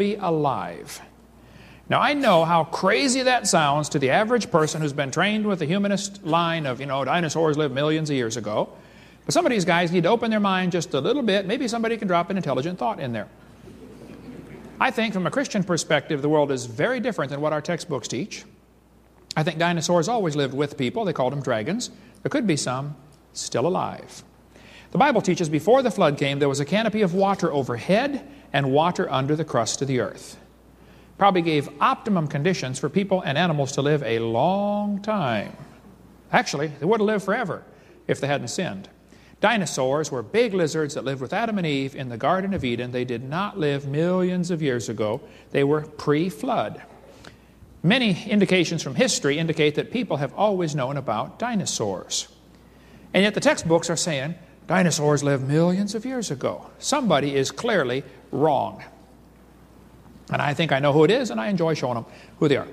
be alive. Now, I know how crazy that sounds to the average person who's been trained with the humanist line of, you know, dinosaurs lived millions of years ago. But some of these guys need to open their mind just a little bit. Maybe somebody can drop an intelligent thought in there. I think from a Christian perspective, the world is very different than what our textbooks teach. I think dinosaurs always lived with people. They called them dragons. There could be some still alive. The Bible teaches before the flood came, there was a canopy of water overhead and water under the crust of the earth probably gave optimum conditions for people and animals to live a long time. Actually, they would have lived forever if they hadn't sinned. Dinosaurs were big lizards that lived with Adam and Eve in the Garden of Eden. They did not live millions of years ago. They were pre-flood. Many indications from history indicate that people have always known about dinosaurs. And yet the textbooks are saying dinosaurs lived millions of years ago. Somebody is clearly wrong. And I think I know who it is, and I enjoy showing them who they are.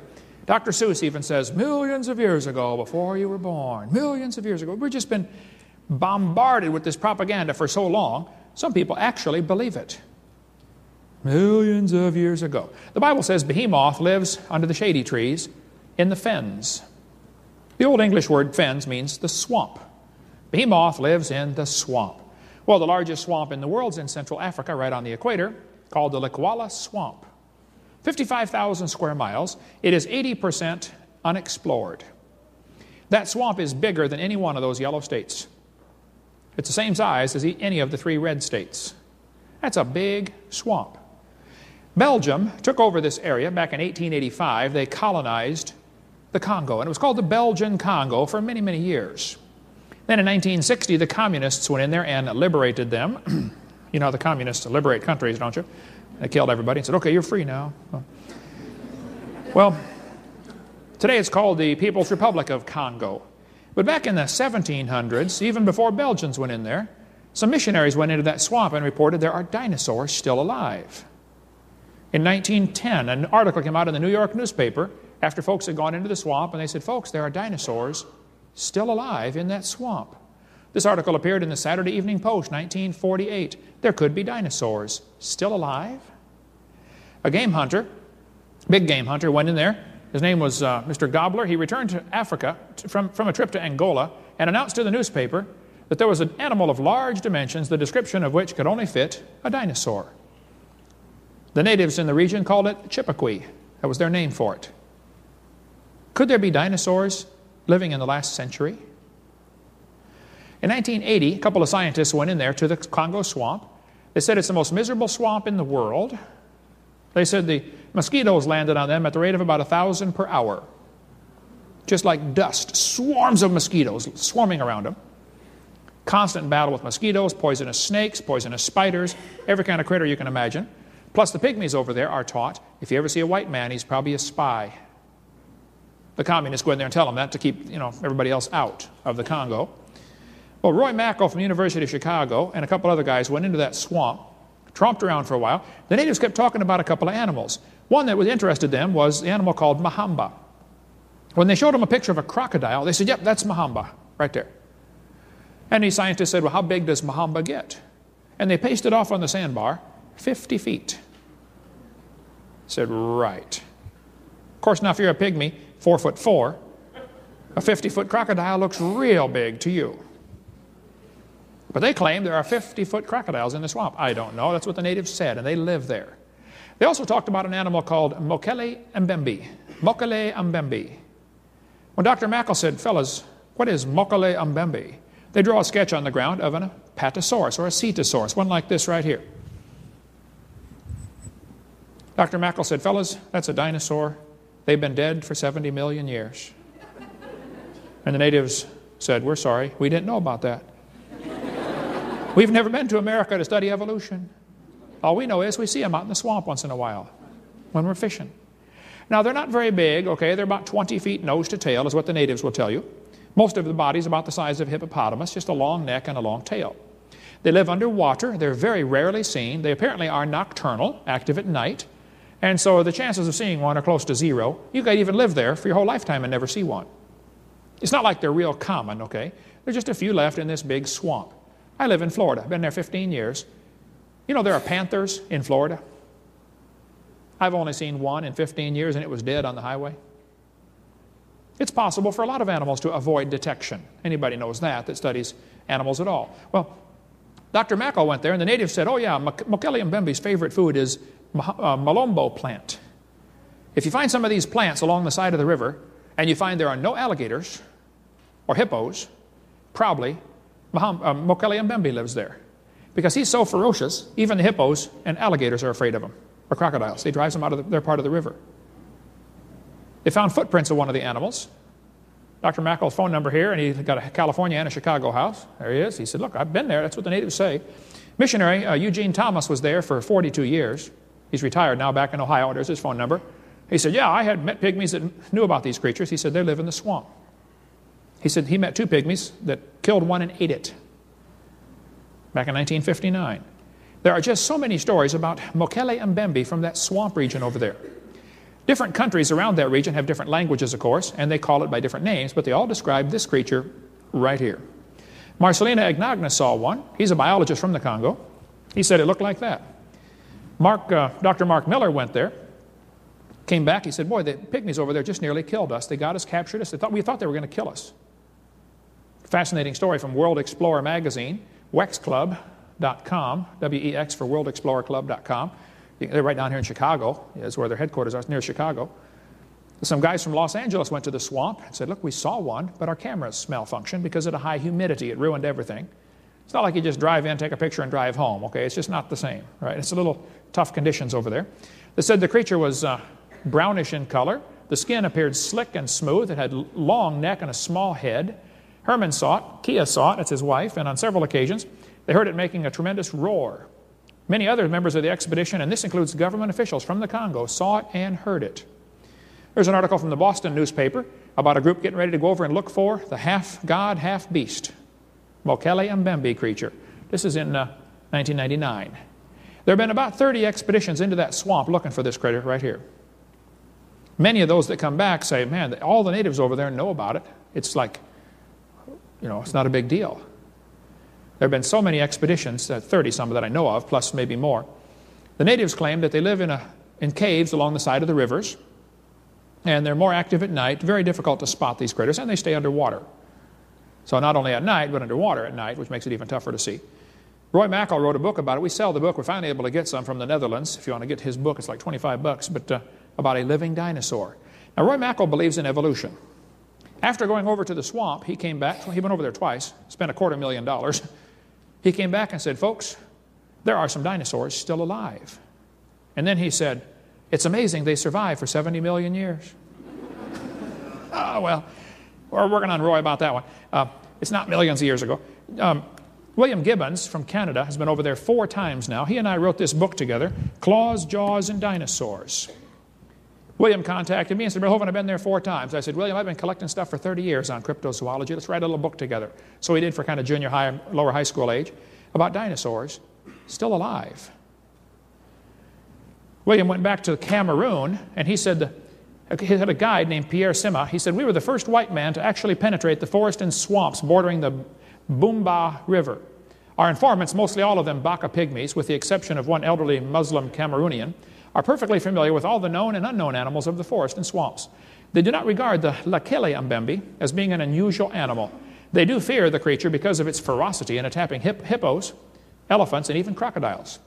Dr. Seuss even says, millions of years ago, before you were born, millions of years ago. We've just been bombarded with this propaganda for so long, some people actually believe it. Millions of years ago. The Bible says Behemoth lives under the shady trees in the fens. The Old English word fens means the swamp. Behemoth lives in the swamp. Well, the largest swamp in the world is in Central Africa, right on the equator, called the Likouala Swamp. 55,000 square miles. It is 80% unexplored. That swamp is bigger than any one of those yellow states. It's the same size as any of the three red states. That's a big swamp. Belgium took over this area back in 1885. They colonized the Congo, and it was called the Belgian Congo for many, many years. Then in 1960, the communists went in there and liberated them. you know the communists liberate countries, don't you? They killed everybody and said, okay, you're free now. Well, today it's called the People's Republic of Congo. But back in the 1700s, even before Belgians went in there, some missionaries went into that swamp and reported there are dinosaurs still alive. In 1910, an article came out in the New York newspaper after folks had gone into the swamp, and they said, folks, there are dinosaurs still alive in that swamp. This article appeared in the Saturday Evening Post, 1948. There could be dinosaurs still alive. A game hunter, big game hunter, went in there. His name was uh, Mr. Gobbler. He returned to Africa to, from, from a trip to Angola and announced to the newspaper that there was an animal of large dimensions, the description of which could only fit a dinosaur. The natives in the region called it Chipekwe. That was their name for it. Could there be dinosaurs living in the last century? In 1980, a couple of scientists went in there to the Congo swamp. They said it's the most miserable swamp in the world. They said the mosquitoes landed on them at the rate of about 1,000 per hour. Just like dust, swarms of mosquitoes swarming around them. Constant battle with mosquitoes, poisonous snakes, poisonous spiders, every kind of critter you can imagine. Plus the pygmies over there are taught, if you ever see a white man, he's probably a spy. The communists go in there and tell them that to keep you know, everybody else out of the Congo. Well, Roy Mackal from the University of Chicago and a couple other guys went into that swamp, tromped around for a while. The natives kept talking about a couple of animals. One that was interested them was the animal called Mahamba. When they showed them a picture of a crocodile, they said, yep, that's Mahamba, right there. And these scientists said, well, how big does Mahamba get? And they pasted it off on the sandbar, 50 feet. said, right. Of course, now if you're a pygmy, four foot four, a 50 foot crocodile looks real big to you. But they claim there are 50-foot crocodiles in the swamp. I don't know. That's what the natives said, and they live there. They also talked about an animal called Mokele mbembe. Mokele mbembe. When Dr. Mackal said, fellas, what is Mokele mbembe? They draw a sketch on the ground of an apatosaurus or a cetiosaurus, one like this right here. Dr. Mackal said, fellas, that's a dinosaur. They've been dead for 70 million years. And the natives said, we're sorry, we didn't know about that. We've never been to America to study evolution. All we know is we see them out in the swamp once in a while when we're fishing. Now, they're not very big, okay? They're about 20 feet nose to tail, is what the natives will tell you. Most of the body's about the size of a hippopotamus, just a long neck and a long tail. They live underwater. They're very rarely seen. They apparently are nocturnal, active at night. And so the chances of seeing one are close to zero. You could even live there for your whole lifetime and never see one. It's not like they're real common, okay? There's just a few left in this big swamp. I live in Florida. I've been there 15 years. You know there are panthers in Florida? I've only seen one in 15 years and it was dead on the highway. It's possible for a lot of animals to avoid detection. Anybody knows that that studies animals at all. Well, Dr. Mackal went there and the natives said, oh yeah, Mokele Mbembe's favorite food is malombo plant. If you find some of these plants along the side of the river and you find there are no alligators or hippos, probably uh, Mokele Mbembe lives there. Because he's so ferocious, even the hippos and alligators are afraid of him, or crocodiles. He drives them out of the, their part of the river. They found footprints of one of the animals. Dr. Mackal's phone number here, and he's got a California and a Chicago house. There he is. He said, Look, I've been there. That's what the natives say. Missionary uh, Eugene Thomas was there for 42 years. He's retired now back in Ohio. There's his phone number. He said, Yeah, I had met pygmies that knew about these creatures. He said, They live in the swamp. He said he met two pygmies that killed one and ate it back in 1959. There are just so many stories about Mokele Mbembe from that swamp region over there. Different countries around that region have different languages, of course, and they call it by different names, but they all describe this creature right here. Marcellin Agnagna saw one. He's a biologist from the Congo. He said it looked like that. Mark, uh, Dr. Mark Miller went there, came back. He said, Boy, the pygmies over there just nearly killed us. They got us, captured us. They thought, we thought they were going to kill us. Fascinating story from World Explorer magazine, wexclub.com, W-E-X for worldexplorerclub.com. They're right down here in Chicago, is where their headquarters are, near Chicago. Some guys from Los Angeles went to the swamp and said, Look, we saw one, but our cameras malfunctioned because of the high humidity. It ruined everything. It's not like you just drive in, take a picture, and drive home, okay? It's just not the same, right? It's a little tough conditions over there. They said the creature was uh, brownish in color. The skin appeared slick and smooth. It had long neck and a small head. Herman saw it, Kia saw it, that's his wife, and on several occasions they heard it making a tremendous roar. Many other members of the expedition, and this includes government officials from the Congo, saw it and heard it. There's an article from the Boston newspaper about a group getting ready to go over and look for the half god, half beast, Mokele Mbembe creature. This is in uh, 1999. There have been about 30 expeditions into that swamp looking for this critter right here. Many of those that come back say, man, all the natives over there know about it. It's like you know, it's not a big deal. There have been so many expeditions, uh, 30 some that I know of, plus maybe more. The natives claim that they live in, a, in caves along the side of the rivers, and they're more active at night, very difficult to spot these critters, and they stay underwater. So not only at night, but underwater at night, which makes it even tougher to see. Roy Mackal wrote a book about it. We sell the book. We're finally able to get some from the Netherlands. If you want to get his book, it's like 25 bucks, but uh, about a living dinosaur. Now, Roy Mackal believes in evolution. After going over to the swamp, he came back. He went over there twice, spent a quarter million dollars. He came back and said, Folks, there are some dinosaurs still alive. And then he said, It's amazing they survived for 70 million years. oh, well, we're working on Roy about that one. Uh, it's not millions of years ago. Um, William Gibbons from Canada has been over there four times now. He and I wrote this book together Claws, Jaws, and Dinosaurs. William contacted me and said, Hovind, I've been there four times. I said, William, I've been collecting stuff for 30 years on cryptozoology. Let's write a little book together. So we did for kind of junior high, lower high school age, about dinosaurs still alive. William went back to Cameroon and he said, he had a guide named Pierre Sima. He said, We were the first white man to actually penetrate the forest and swamps bordering the Boumba River. Our informants, mostly all of them Baka pygmies, with the exception of one elderly Muslim Cameroonian, are perfectly familiar with all the known and unknown animals of the forest and swamps. They do not regard the Lekele Mbembe as being an unusual animal. They do fear the creature because of its ferocity in attacking hip hippos, elephants, and even crocodiles.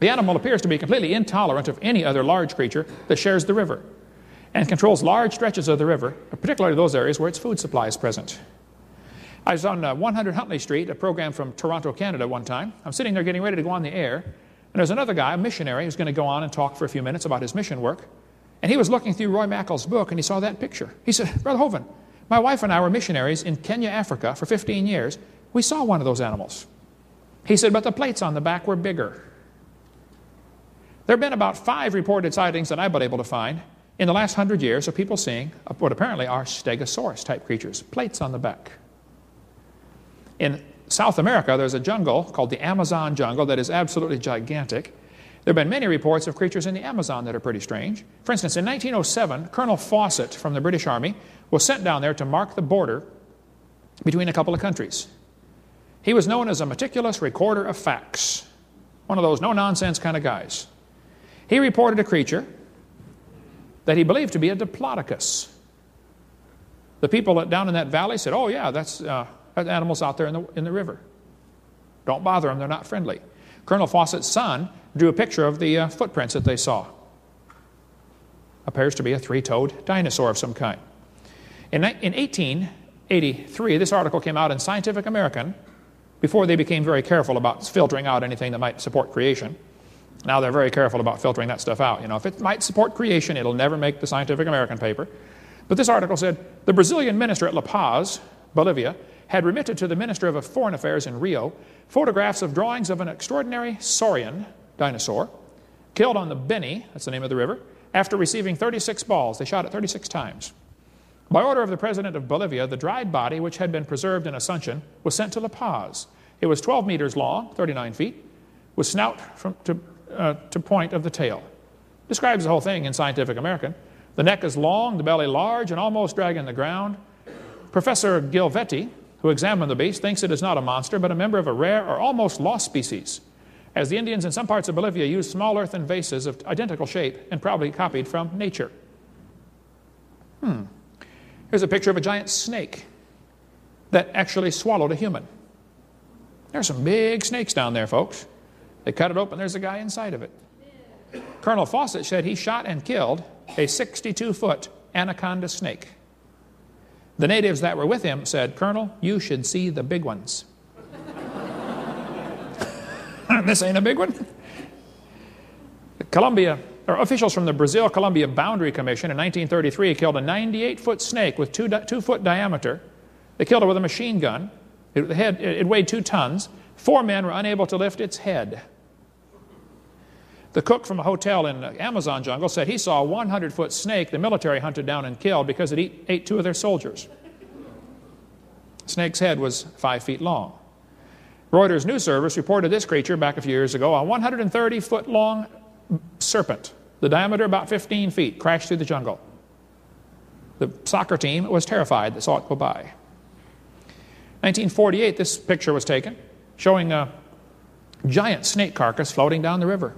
The animal appears to be completely intolerant of any other large creature that shares the river and controls large stretches of the river, particularly those areas where its food supply is present. I was on uh, 100 Huntley Street, a program from Toronto, Canada, one time. I'm sitting there getting ready to go on the air, and there's another guy, a missionary, who's going to go on and talk for a few minutes about his mission work. And he was looking through Roy Mackal's book and he saw that picture. He said, Brother Hovind, my wife and I were missionaries in Kenya, Africa for 15 years. We saw one of those animals. He said, but the plates on the back were bigger. There have been about five reported sightings that I've been able to find in the last hundred years of people seeing what apparently are stegosaurus type creatures, plates on the back. In South America, there's a jungle called the Amazon jungle that is absolutely gigantic. There have been many reports of creatures in the Amazon that are pretty strange. For instance, in 1907, Colonel Fawcett from the British Army was sent down there to mark the border between a couple of countries. He was known as a meticulous recorder of facts, one of those no nonsense kind of guys. He reported a creature that he believed to be a diplodocus. The people down in that valley said, oh yeah, that's, uh, animals out there in the, in the river. Don't bother them, they're not friendly. Colonel Fawcett's son drew a picture of the uh, footprints that they saw. Appears to be a three-toed dinosaur of some kind. In, in 1883, this article came out in Scientific American before they became very careful about filtering out anything that might support creation. Now they're very careful about filtering that stuff out. You know, if it might support creation, it'll never make the Scientific American paper. But this article said the Brazilian minister at La Paz, Bolivia, had remitted to the Minister of Foreign Affairs in Rio photographs of drawings of an extraordinary saurian dinosaur killed on the Beni, that's the name of the river, after receiving 36 balls. They shot it 36 times. By order of the President of Bolivia, the dried body, which had been preserved in Asuncion, was sent to La Paz. It was 12 meters long, 39 feet, with snout from, to, uh, to point of the tail. Describes the whole thing in Scientific American. The neck is long, the belly large, and almost dragging the ground. Professor Gilvetti, who examined the beast, thinks it is not a monster, but a member of a rare or almost lost species, as the Indians in some parts of Bolivia use small earthen vases of identical shape and probably copied from nature. Hmm. Here's a picture of a giant snake that actually swallowed a human. There's some big snakes down there, folks. They cut it open, there's a guy inside of it. Colonel Fawcett said he shot and killed a 62-foot anaconda snake. The natives that were with him said, Colonel, you should see the big ones. this ain't a big one. Colombia, or officials from the Brazil-Colombia Boundary Commission in 1933 killed a 98-foot snake with two, two foot diameter. They killed it with a machine gun. It, it weighed two tons. Four men were unable to lift its head. The cook from a hotel in the Amazon jungle said he saw a 100-foot snake the military hunted down and killed because it eat, ate two of their soldiers. The snake's head was five feet long. Reuters news service reported this creature back a few years ago, a 130-foot long serpent, the diameter about 15 feet, crashed through the jungle. The soccer team was terrified they saw it go by. 1948, this picture was taken showing a giant snake carcass floating down the river.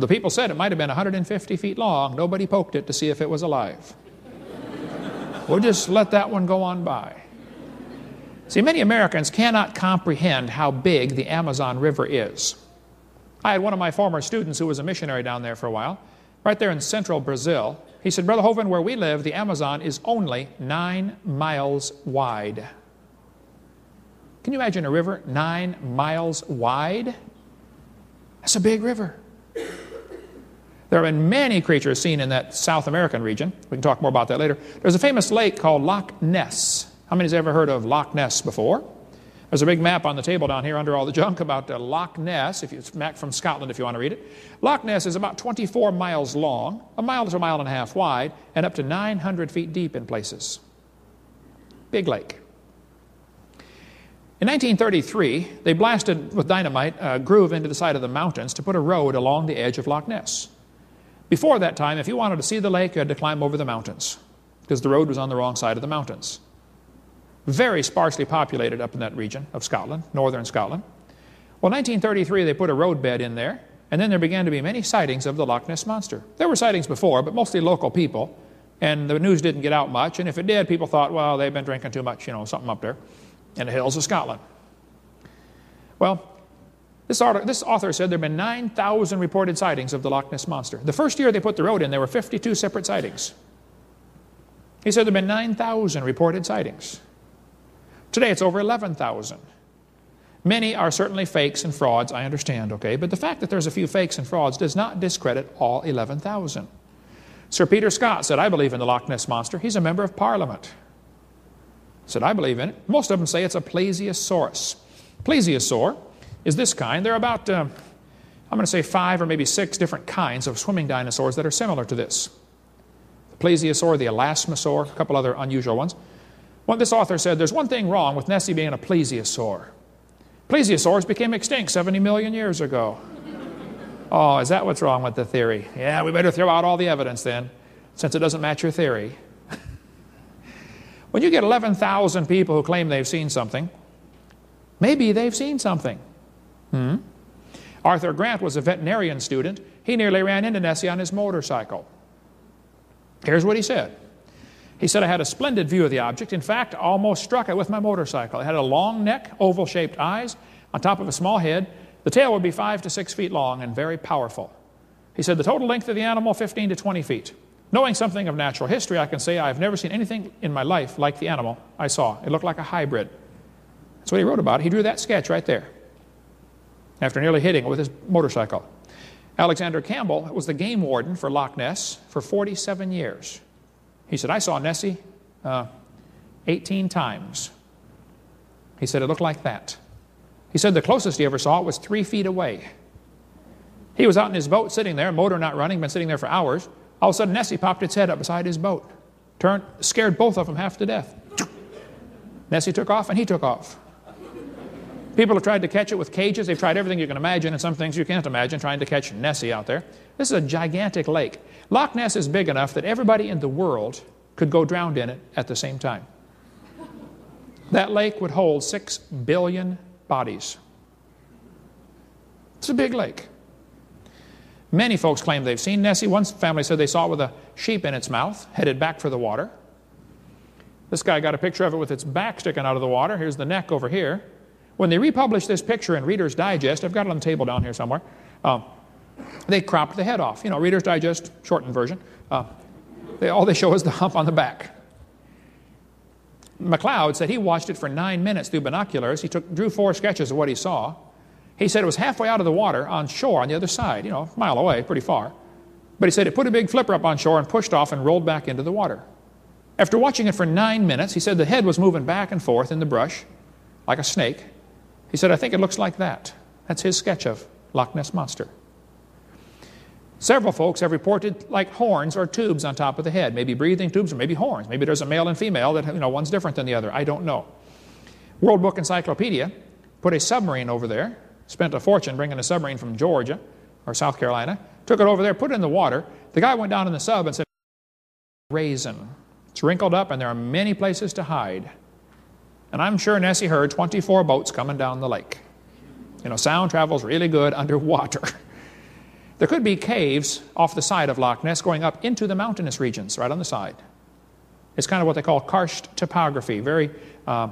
The people said it might have been 150 feet long. Nobody poked it to see if it was alive. we'll just let that one go on by. See, many Americans cannot comprehend how big the Amazon River is. I had one of my former students who was a missionary down there for a while, right there in central Brazil. He said, Brother Hovind, where we live, the Amazon is only nine miles wide. Can you imagine a river nine miles wide? That's a big river. There have been many creatures seen in that South American region. We can talk more about that later. There's a famous lake called Loch Ness. How many has ever heard of Loch Ness before? There's a big map on the table down here under all the junk about uh, Loch Ness, if you, it's map from Scotland if you want to read it. Loch Ness is about 24 miles long, a mile to a mile and a half wide, and up to 900 feet deep in places. Big lake. In 1933, they blasted with dynamite a groove into the side of the mountains to put a road along the edge of Loch Ness. Before that time, if you wanted to see the lake, you had to climb over the mountains because the road was on the wrong side of the mountains. Very sparsely populated up in that region of Scotland, northern Scotland. Well, 1933, they put a roadbed in there, and then there began to be many sightings of the Loch Ness Monster. There were sightings before, but mostly local people, and the news didn't get out much, and if it did, people thought, well, they've been drinking too much, you know, something up there in the hills of Scotland. Well, this, article, this author said there have been 9,000 reported sightings of the Loch Ness Monster. The first year they put the road in, there were 52 separate sightings. He said there have been 9,000 reported sightings. Today it's over 11,000. Many are certainly fakes and frauds, I understand, okay? But the fact that there's a few fakes and frauds does not discredit all 11,000. Sir Peter Scott said, I believe in the Loch Ness Monster. He's a member of Parliament said, I believe in it. Most of them say it's a plesiosaurus. Plesiosaur is this kind. There are about, uh, I'm going to say five or maybe six different kinds of swimming dinosaurs that are similar to this. The plesiosaur, the elasmosaur, a couple other unusual ones. Well, this author said there's one thing wrong with Nessie being a plesiosaur. Plesiosaurs became extinct 70 million years ago. oh, is that what's wrong with the theory? Yeah, we better throw out all the evidence then, since it doesn't match your theory. When you get 11,000 people who claim they've seen something, maybe they've seen something. Hmm? Arthur Grant was a veterinarian student he nearly ran into Nessie on his motorcycle. Here's what he said. He said, I had a splendid view of the object. In fact, almost struck it with my motorcycle. It had a long neck, oval shaped eyes, on top of a small head. The tail would be five to six feet long and very powerful. He said, the total length of the animal, 15 to 20 feet. Knowing something of natural history, I can say I've never seen anything in my life like the animal I saw. It looked like a hybrid. That's what he wrote about. He drew that sketch right there after nearly hitting it with his motorcycle. Alexander Campbell was the game warden for Loch Ness for 47 years. He said, I saw Nessie uh, 18 times. He said, it looked like that. He said the closest he ever saw it was three feet away. He was out in his boat sitting there, motor not running, been sitting there for hours. All of a sudden, Nessie popped its head up beside his boat, turned, scared both of them half to death. Nessie took off and he took off. People have tried to catch it with cages. They've tried everything you can imagine and some things you can't imagine trying to catch Nessie out there. This is a gigantic lake. Loch Ness is big enough that everybody in the world could go drowned in it at the same time. That lake would hold six billion bodies. It's a big lake. Many folks claim they've seen Nessie. One family said they saw it with a sheep in its mouth, headed back for the water. This guy got a picture of it with its back sticking out of the water. Here's the neck over here. When they republished this picture in Reader's Digest, I've got it on the table down here somewhere, um, they cropped the head off. You know, Reader's Digest, shortened version. Uh, they, all they show is the hump on the back. McLeod said he watched it for nine minutes through binoculars. He took, drew four sketches of what he saw. He said it was halfway out of the water on shore on the other side, you know, a mile away, pretty far. But he said it put a big flipper up on shore and pushed off and rolled back into the water. After watching it for nine minutes, he said the head was moving back and forth in the brush like a snake. He said, I think it looks like that. That's his sketch of Loch Ness Monster. Several folks have reported like horns or tubes on top of the head, maybe breathing tubes or maybe horns. Maybe there's a male and female that, you know, one's different than the other. I don't know. World Book Encyclopedia put a submarine over there, spent a fortune bringing a submarine from Georgia or South Carolina, took it over there, put it in the water. The guy went down in the sub and said, raisin. It's wrinkled up and there are many places to hide. And I'm sure Nessie heard 24 boats coming down the lake. You know, sound travels really good underwater. there could be caves off the side of Loch Ness going up into the mountainous regions right on the side. It's kind of what they call karst topography, very uh,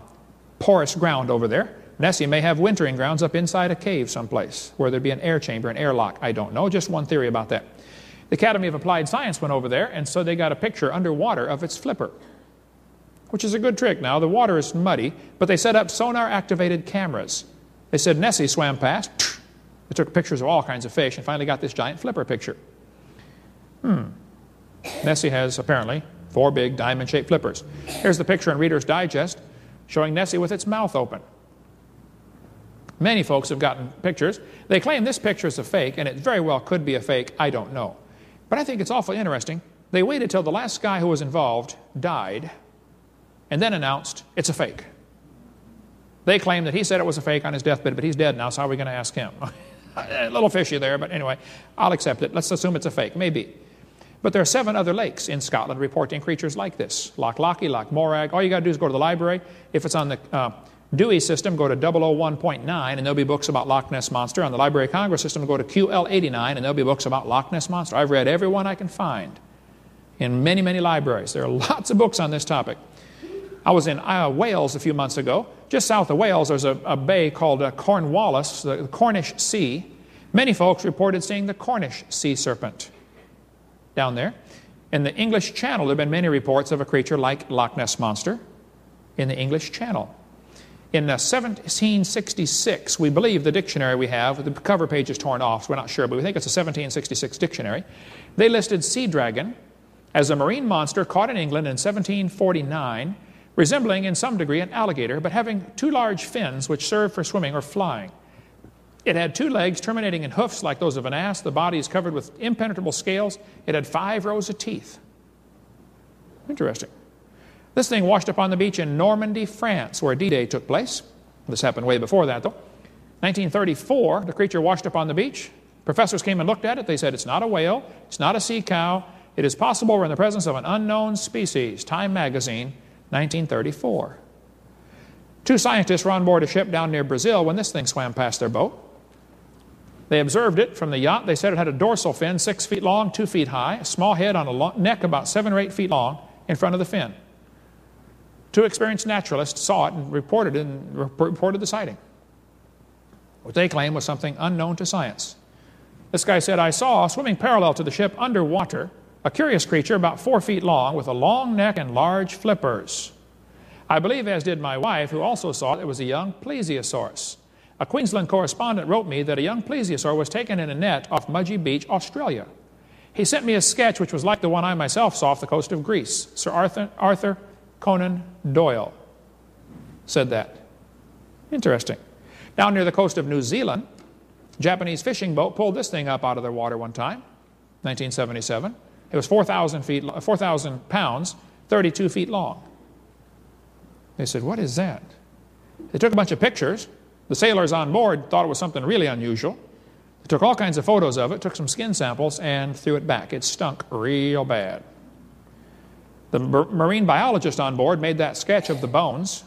porous ground over there. Nessie may have wintering grounds up inside a cave someplace where there'd be an air chamber, an airlock. I don't know, just one theory about that. The Academy of Applied Science went over there, and so they got a picture underwater of its flipper which is a good trick now. The water is muddy, but they set up sonar activated cameras. They said Nessie swam past. They took pictures of all kinds of fish and finally got this giant flipper picture. Hmm. Nessie has apparently four big diamond shaped flippers. Here's the picture in Reader's Digest showing Nessie with its mouth open. Many folks have gotten pictures. They claim this picture is a fake, and it very well could be a fake. I don't know. But I think it's awfully interesting. They waited till the last guy who was involved died and then announced it's a fake. They claim that he said it was a fake on his deathbed, but he's dead now, so how are we going to ask him? a little fishy there, but anyway, I'll accept it. Let's assume it's a fake. Maybe. But there are seven other lakes in Scotland reporting creatures like this Loch Lochy, Loch Morag. All you got to do is go to the library. If it's on the uh, Dewey system, go to 001.9, and there'll be books about Loch Ness Monster. On the Library of Congress system, go to QL89, and there'll be books about Loch Ness Monster. I've read every one I can find in many, many libraries. There are lots of books on this topic. I was in uh, Wales a few months ago. Just south of Wales, there's a, a bay called uh, Cornwallis, the Cornish Sea. Many folks reported seeing the Cornish sea serpent down there. In the English Channel, there have been many reports of a creature like Loch Ness Monster in the English Channel. In uh, 1766, we believe the dictionary we have, the cover page is torn off, so we're not sure, but we think it's a 1766 dictionary. They listed sea dragon as a marine monster caught in England in 1749 resembling in some degree an alligator, but having two large fins which serve for swimming or flying. It had two legs terminating in hoofs like those of an ass. The body is covered with impenetrable scales. It had five rows of teeth. Interesting. This thing washed up on the beach in Normandy, France, where D-Day took place. This happened way before that, though. 1934, the creature washed up on the beach. Professors came and looked at it. They said, it's not a whale. It's not a sea cow. It is possible we're in the presence of an unknown species. Time magazine 1934. Two scientists were on board a ship down near Brazil when this thing swam past their boat. They observed it from the yacht. They said it had a dorsal fin six feet long, two feet high, a small head on a long, neck about seven or eight feet long in front of the fin. Two experienced naturalists saw it and reported, and reported the sighting. What they claimed was something unknown to science. This guy said, I saw, swimming parallel to the ship underwater, a curious creature about four feet long with a long neck and large flippers. I believe, as did my wife, who also saw it, it was a young plesiosaurus. A Queensland correspondent wrote me that a young plesiosaur was taken in a net off Mudgee Beach, Australia. He sent me a sketch which was like the one I myself saw off the coast of Greece. Sir Arthur, Arthur Conan Doyle said that. Interesting. Down near the coast of New Zealand, Japanese fishing boat pulled this thing up out of their water one time, 1977. It was 4,000 feet, 4,000 pounds, 32 feet long. They said, what is that? They took a bunch of pictures. The sailors on board thought it was something really unusual. They took all kinds of photos of it, took some skin samples, and threw it back. It stunk real bad. The marine biologist on board made that sketch of the bones.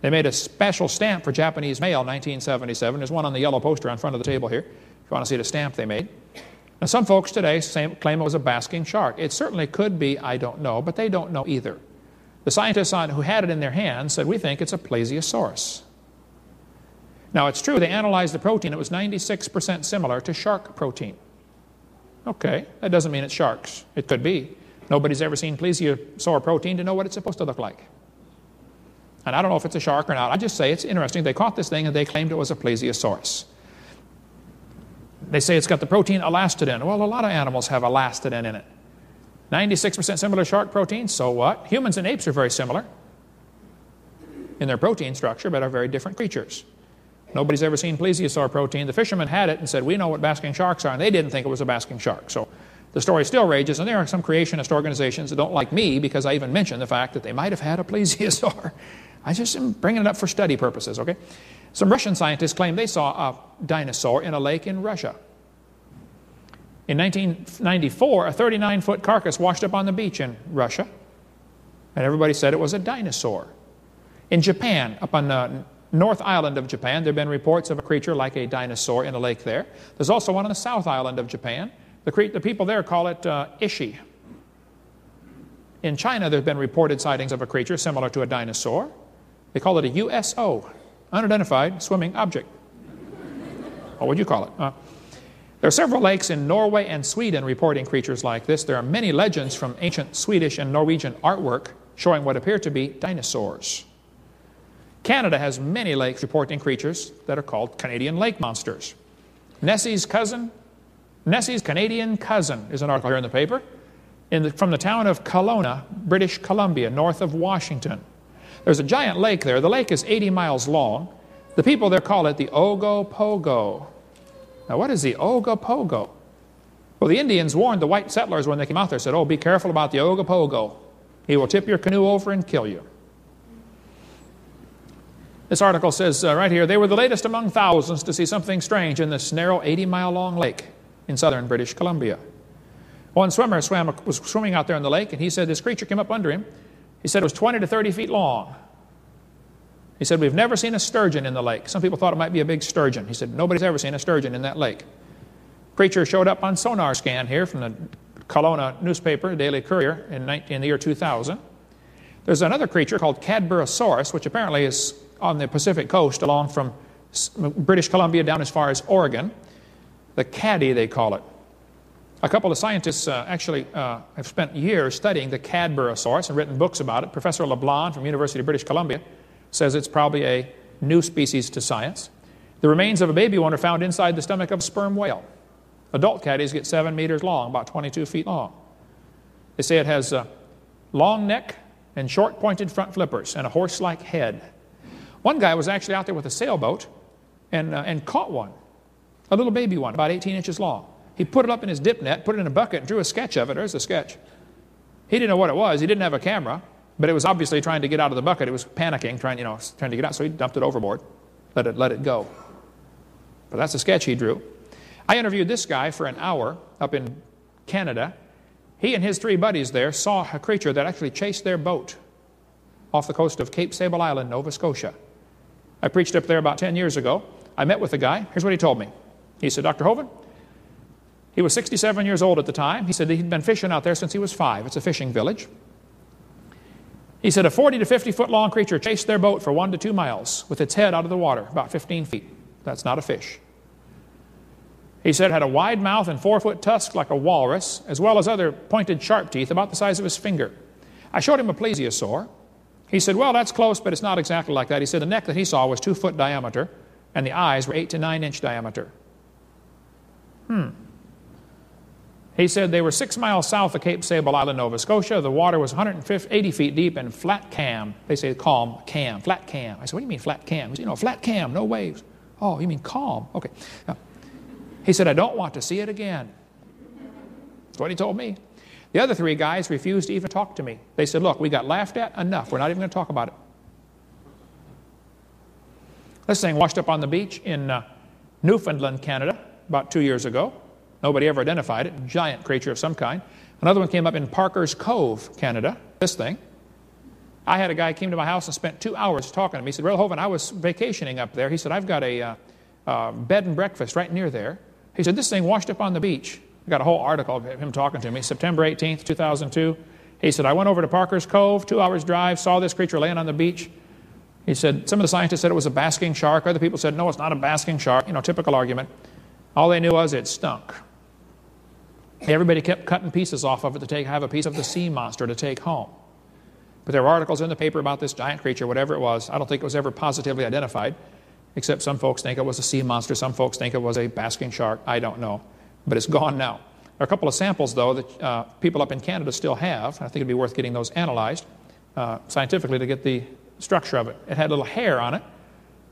They made a special stamp for Japanese mail, 1977. There's one on the yellow poster on front of the table here, if you want to see the stamp they made. Now, some folks today claim it was a basking shark. It certainly could be, I don't know, but they don't know either. The scientists on, who had it in their hands said, we think it's a plesiosaurus. Now, it's true, they analyzed the protein. It was 96% similar to shark protein. Okay, that doesn't mean it's sharks. It could be. Nobody's ever seen plesiosaur protein to know what it's supposed to look like. And I don't know if it's a shark or not. I just say it's interesting. They caught this thing and they claimed it was a plesiosaurus. They say it's got the protein elastoidin. Well, a lot of animals have elastoidin in it. 96% similar shark protein, so what? Humans and apes are very similar in their protein structure, but are very different creatures. Nobody's ever seen plesiosaur protein. The fishermen had it and said, we know what basking sharks are, and they didn't think it was a basking shark. So the story still rages, and there are some creationist organizations that don't like me because I even mentioned the fact that they might have had a plesiosaur. I just am bringing it up for study purposes, okay? Some Russian scientists claim they saw a dinosaur in a lake in Russia. In 1994, a 39-foot carcass washed up on the beach in Russia, and everybody said it was a dinosaur. In Japan, up on the North Island of Japan, there have been reports of a creature like a dinosaur in a lake there. There's also one on the South Island of Japan. The, the people there call it uh, Ishi. In China, there have been reported sightings of a creature similar to a dinosaur. They call it a USO, unidentified swimming object. what would you call it? Uh, there are several lakes in Norway and Sweden reporting creatures like this. There are many legends from ancient Swedish and Norwegian artwork showing what appear to be dinosaurs. Canada has many lakes reporting creatures that are called Canadian lake monsters. Nessie's cousin, Nessie's Canadian cousin is an article here in the paper in the, from the town of Kelowna, British Columbia, north of Washington. There's a giant lake there. The lake is 80 miles long. The people there call it the Ogopogo. Now, what is the Ogopogo? Well, the Indians warned the white settlers when they came out there, said, oh, be careful about the Ogopogo. He will tip your canoe over and kill you. This article says uh, right here, they were the latest among thousands to see something strange in this narrow 80-mile-long lake in southern British Columbia. One swimmer swam, was swimming out there in the lake, and he said this creature came up under him. He said it was 20 to 30 feet long. He said, We've never seen a sturgeon in the lake. Some people thought it might be a big sturgeon. He said, Nobody's ever seen a sturgeon in that lake. Creature showed up on sonar scan here from the Kelowna newspaper, Daily Courier, in, 19, in the year 2000. There's another creature called Cadborosaurus, which apparently is on the Pacific coast along from British Columbia down as far as Oregon. The caddy, they call it. A couple of scientists uh, actually uh, have spent years studying the Cadborosaurus and written books about it. Professor LeBlond from University of British Columbia says it's probably a new species to science. The remains of a baby one are found inside the stomach of a sperm whale. Adult caddies get seven meters long, about 22 feet long. They say it has a long neck and short pointed front flippers and a horse-like head. One guy was actually out there with a sailboat and, uh, and caught one, a little baby one, about 18 inches long. He put it up in his dip net, put it in a bucket, and drew a sketch of it. There's the sketch. He didn't know what it was. He didn't have a camera. But it was obviously trying to get out of the bucket. It was panicking, trying, you know, trying to get out. So he dumped it overboard, let it, let it go. But that's a sketch he drew. I interviewed this guy for an hour up in Canada. He and his three buddies there saw a creature that actually chased their boat off the coast of Cape Sable Island, Nova Scotia. I preached up there about 10 years ago. I met with the guy. Here's what he told me. He said, Dr. Hovind, he was 67 years old at the time. He said he'd been fishing out there since he was five. It's a fishing village. He said a 40 to 50 foot long creature chased their boat for one to two miles with its head out of the water, about 15 feet. That's not a fish. He said it had a wide mouth and four foot tusk like a walrus, as well as other pointed sharp teeth about the size of his finger. I showed him a plesiosaur. He said, Well, that's close, but it's not exactly like that. He said the neck that he saw was two foot diameter, and the eyes were eight to nine inch diameter. Hmm. He said they were six miles south of Cape Sable Island, Nova Scotia. The water was 180 feet deep and flat cam. They say calm cam, flat cam. I said, What do you mean flat cam? He said, You know, flat cam, no waves. Oh, you mean calm? Okay. He said, I don't want to see it again. That's what he told me. The other three guys refused to even talk to me. They said, Look, we got laughed at enough. We're not even going to talk about it. This thing washed up on the beach in uh, Newfoundland, Canada, about two years ago. Nobody ever identified it. Giant creature of some kind. Another one came up in Parker's Cove, Canada. This thing. I had a guy came to my house and spent two hours talking to me. He said, Hovind, I was vacationing up there. He said, I've got a uh, uh, bed and breakfast right near there. He said, This thing washed up on the beach. I got a whole article of him talking to me, September 18th, 2002. He said, I went over to Parker's Cove, two hours drive, saw this creature laying on the beach. He said, Some of the scientists said it was a basking shark. Other people said, No, it's not a basking shark. You know, typical argument. All they knew was it stunk. Everybody kept cutting pieces off of it to take, have a piece of the sea monster to take home. But there were articles in the paper about this giant creature, whatever it was. I don't think it was ever positively identified, except some folks think it was a sea monster. Some folks think it was a basking shark. I don't know. But it's gone now. There are a couple of samples, though, that uh, people up in Canada still have. I think it'd be worth getting those analyzed uh, scientifically to get the structure of it. It had little hair on it.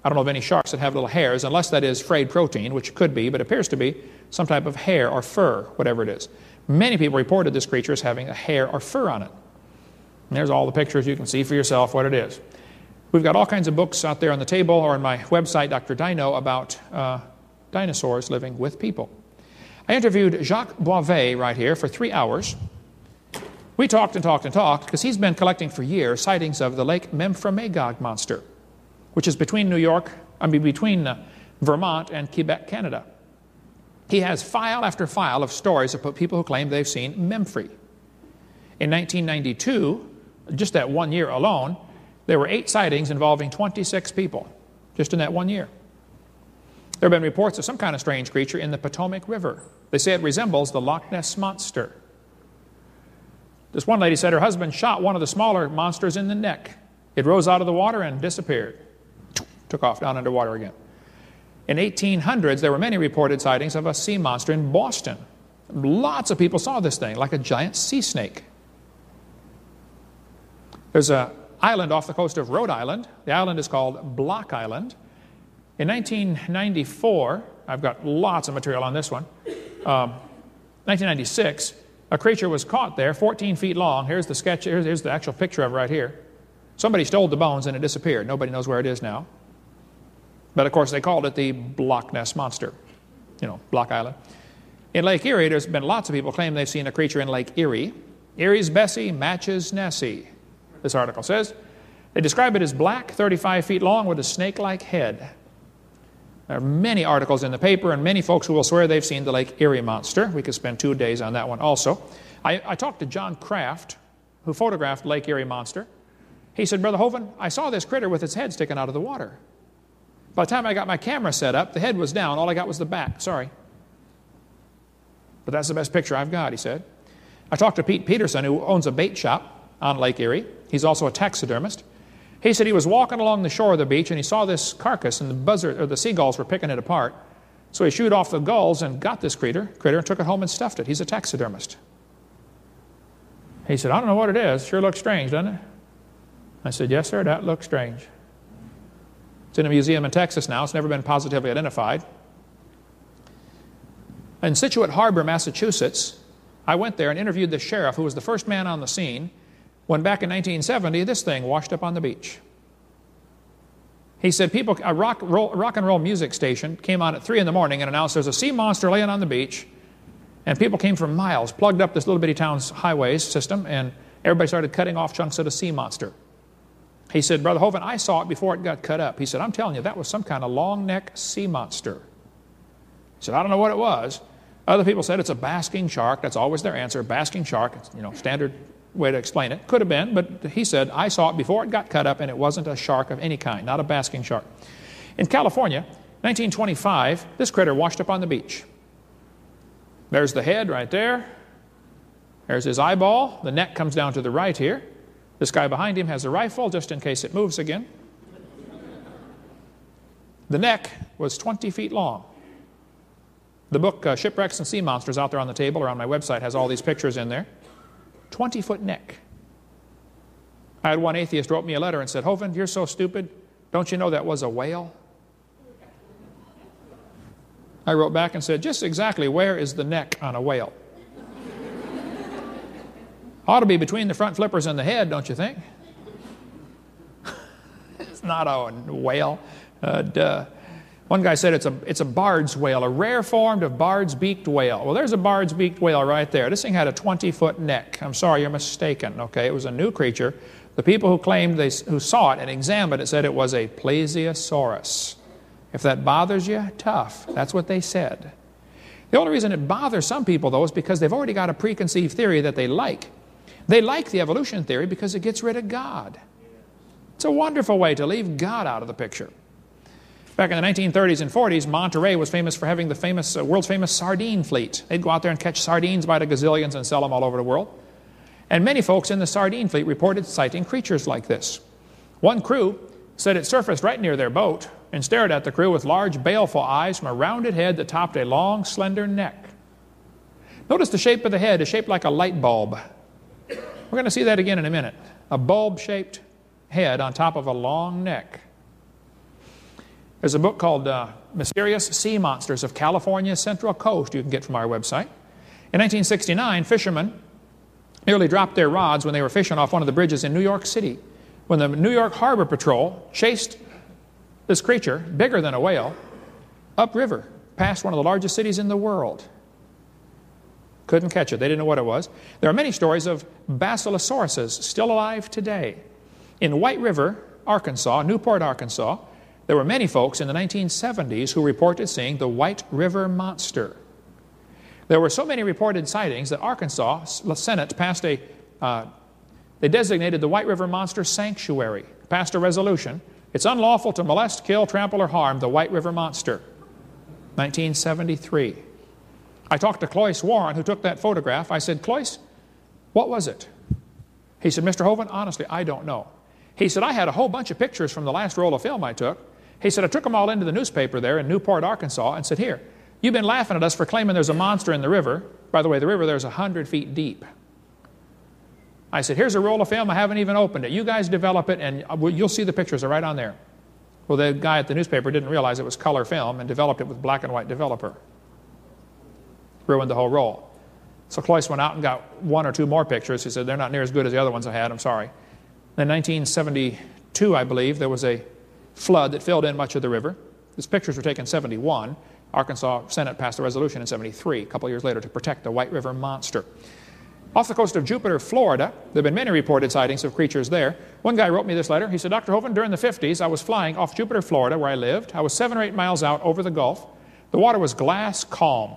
I don't know of any sharks that have little hairs, unless that is frayed protein, which could be, but appears to be some type of hair or fur, whatever it is. Many people reported this creature as having a hair or fur on it. And there's all the pictures. You can see for yourself what it is. We've got all kinds of books out there on the table or on my website, Dr. Dino, about uh, dinosaurs living with people. I interviewed Jacques Boisvert right here for three hours. We talked and talked and talked because he's been collecting for years sightings of the Lake Memphremagog monster which is between New York, I mean, between uh, Vermont and Quebec, Canada. He has file after file of stories of people who claim they've seen Memphrey. In 1992, just that one year alone, there were eight sightings involving 26 people, just in that one year. There have been reports of some kind of strange creature in the Potomac River. They say it resembles the Loch Ness Monster. This one lady said her husband shot one of the smaller monsters in the neck. It rose out of the water and disappeared took off down underwater again. In 1800s, there were many reported sightings of a sea monster in Boston. Lots of people saw this thing, like a giant sea snake. There's an island off the coast of Rhode Island. The island is called Block Island. In 1994, I've got lots of material on this one. Um, 1996, a creature was caught there, 14 feet long. Here's the sketch, here's, here's the actual picture of it right here. Somebody stole the bones and it disappeared. Nobody knows where it is now. But of course, they called it the Block Ness Monster, you know, Block Island. In Lake Erie, there's been lots of people claim they've seen a creature in Lake Erie. Erie's Bessie matches Nessie, this article says. They describe it as black, 35 feet long, with a snake like head. There are many articles in the paper, and many folks who will swear they've seen the Lake Erie monster. We could spend two days on that one also. I, I talked to John Kraft, who photographed Lake Erie monster. He said, Brother Hovind, I saw this critter with its head sticking out of the water. By the time I got my camera set up, the head was down. All I got was the back. Sorry. But that's the best picture I've got, he said. I talked to Pete Peterson, who owns a bait shop on Lake Erie. He's also a taxidermist. He said he was walking along the shore of the beach and he saw this carcass and the buzzard or the seagulls were picking it apart. So he shooed off the gulls and got this critter, critter and took it home and stuffed it. He's a taxidermist. He said, I don't know what it is. Sure looks strange, doesn't it? I said, Yes, sir, that looks strange. It's in a museum in Texas now. It's never been positively identified. In Scituate Harbor, Massachusetts, I went there and interviewed the sheriff, who was the first man on the scene, when back in 1970, this thing washed up on the beach. He said people, a rock, roll, rock and roll music station came on at 3 in the morning and announced there's a sea monster laying on the beach. And people came from miles, plugged up this little bitty town's highways system, and everybody started cutting off chunks of the sea monster. He said, Brother Hovind, I saw it before it got cut up. He said, I'm telling you, that was some kind of long neck sea monster. He said, I don't know what it was. Other people said it's a basking shark. That's always their answer, basking shark. It's, you know, standard way to explain it. Could have been, but he said, I saw it before it got cut up, and it wasn't a shark of any kind, not a basking shark. In California, 1925, this critter washed up on the beach. There's the head right there. There's his eyeball. The neck comes down to the right here. This guy behind him has a rifle just in case it moves again. The neck was 20 feet long. The book uh, Shipwrecks and Sea Monsters out there on the table or on my website has all these pictures in there. 20 foot neck. I had one atheist wrote me a letter and said, Hovind, you're so stupid. Don't you know that was a whale? I wrote back and said, just exactly where is the neck on a whale? Ought to be between the front flippers and the head, don't you think? it's not a whale. Uh, duh. One guy said it's a, it's a Baird's whale, a rare form of Baird's beaked whale. Well, there's a Baird's beaked whale right there. This thing had a 20 foot neck. I'm sorry, you're mistaken, okay? It was a new creature. The people who claimed they, who saw it and examined it said it was a plesiosaurus. If that bothers you, tough. That's what they said. The only reason it bothers some people, though, is because they've already got a preconceived theory that they like. They like the evolution theory because it gets rid of God. It's a wonderful way to leave God out of the picture. Back in the 1930s and 40s, Monterey was famous for having the famous, uh, world's famous sardine fleet. They'd go out there and catch sardines by the gazillions and sell them all over the world. And many folks in the sardine fleet reported sighting creatures like this. One crew said it surfaced right near their boat and stared at the crew with large, baleful eyes from a rounded head that topped a long, slender neck. Notice the shape of the head is shaped like a light bulb. We're going to see that again in a minute. A bulb shaped head on top of a long neck. There's a book called uh, Mysterious Sea Monsters of California's Central Coast you can get from our website. In 1969, fishermen nearly dropped their rods when they were fishing off one of the bridges in New York City. When the New York Harbor Patrol chased this creature, bigger than a whale, upriver, past one of the largest cities in the world. Couldn't catch it. They didn't know what it was. There are many stories of basilosauruses still alive today. In White River, Arkansas, Newport, Arkansas, there were many folks in the 1970s who reported seeing the White River Monster. There were so many reported sightings that Arkansas Senate passed a, uh, they designated the White River Monster Sanctuary, passed a resolution. It's unlawful to molest, kill, trample, or harm the White River Monster. 1973. I talked to Cloyce Warren, who took that photograph. I said, Cloyce, what was it? He said, Mr. Hovind, honestly, I don't know. He said, I had a whole bunch of pictures from the last roll of film I took. He said, I took them all into the newspaper there in Newport, Arkansas, and said, Here, you've been laughing at us for claiming there's a monster in the river. By the way, the river there's 100 feet deep. I said, Here's a roll of film. I haven't even opened it. You guys develop it, and uh, you'll see the pictures are right on there. Well, the guy at the newspaper didn't realize it was color film and developed it with black and white developer. Ruined the whole roll. So Cloyce went out and got one or two more pictures. He said, They're not near as good as the other ones I had. I'm sorry. In 1972, I believe, there was a flood that filled in much of the river. These pictures were taken in 71. Arkansas Senate passed a resolution in 73, a couple years later, to protect the White River monster. Off the coast of Jupiter, Florida, there have been many reported sightings of creatures there. One guy wrote me this letter. He said, Dr. Hovind, during the 50s, I was flying off Jupiter, Florida, where I lived. I was seven or eight miles out over the Gulf. The water was glass calm.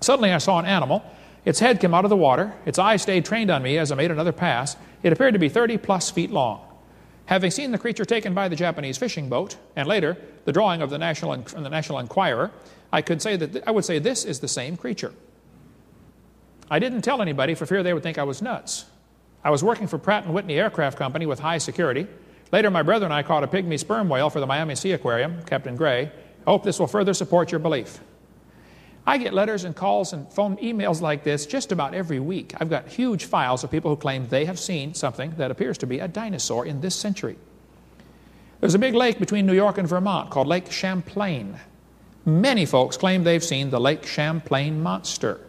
Suddenly, I saw an animal. Its head came out of the water. Its eyes stayed trained on me as I made another pass. It appeared to be 30 plus feet long. Having seen the creature taken by the Japanese fishing boat, and later the drawing of the National, the National Enquirer, I could say that I would say this is the same creature. I didn't tell anybody for fear they would think I was nuts. I was working for Pratt & Whitney Aircraft Company with high security. Later, my brother and I caught a pygmy sperm whale for the Miami Seaquarium, Captain Gray. I hope this will further support your belief. I get letters and calls and phone emails like this just about every week. I've got huge files of people who claim they have seen something that appears to be a dinosaur in this century. There's a big lake between New York and Vermont called Lake Champlain. Many folks claim they've seen the Lake Champlain monster.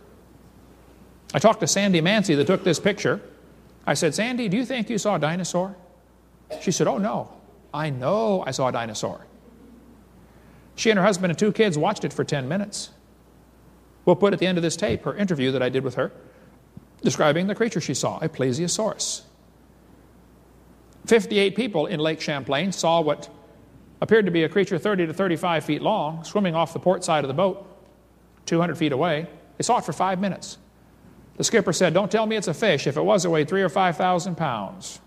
I talked to Sandy Mansi that took this picture. I said, Sandy, do you think you saw a dinosaur? She said, Oh, no. I know I saw a dinosaur. She and her husband and two kids watched it for 10 minutes. We'll put at the end of this tape her interview that I did with her describing the creature she saw, a plesiosaurus. 58 people in Lake Champlain saw what appeared to be a creature 30 to 35 feet long swimming off the port side of the boat. 200 feet away. They saw it for five minutes. The skipper said, Don't tell me it's a fish. If it was, it weighed three or 5,000 pounds.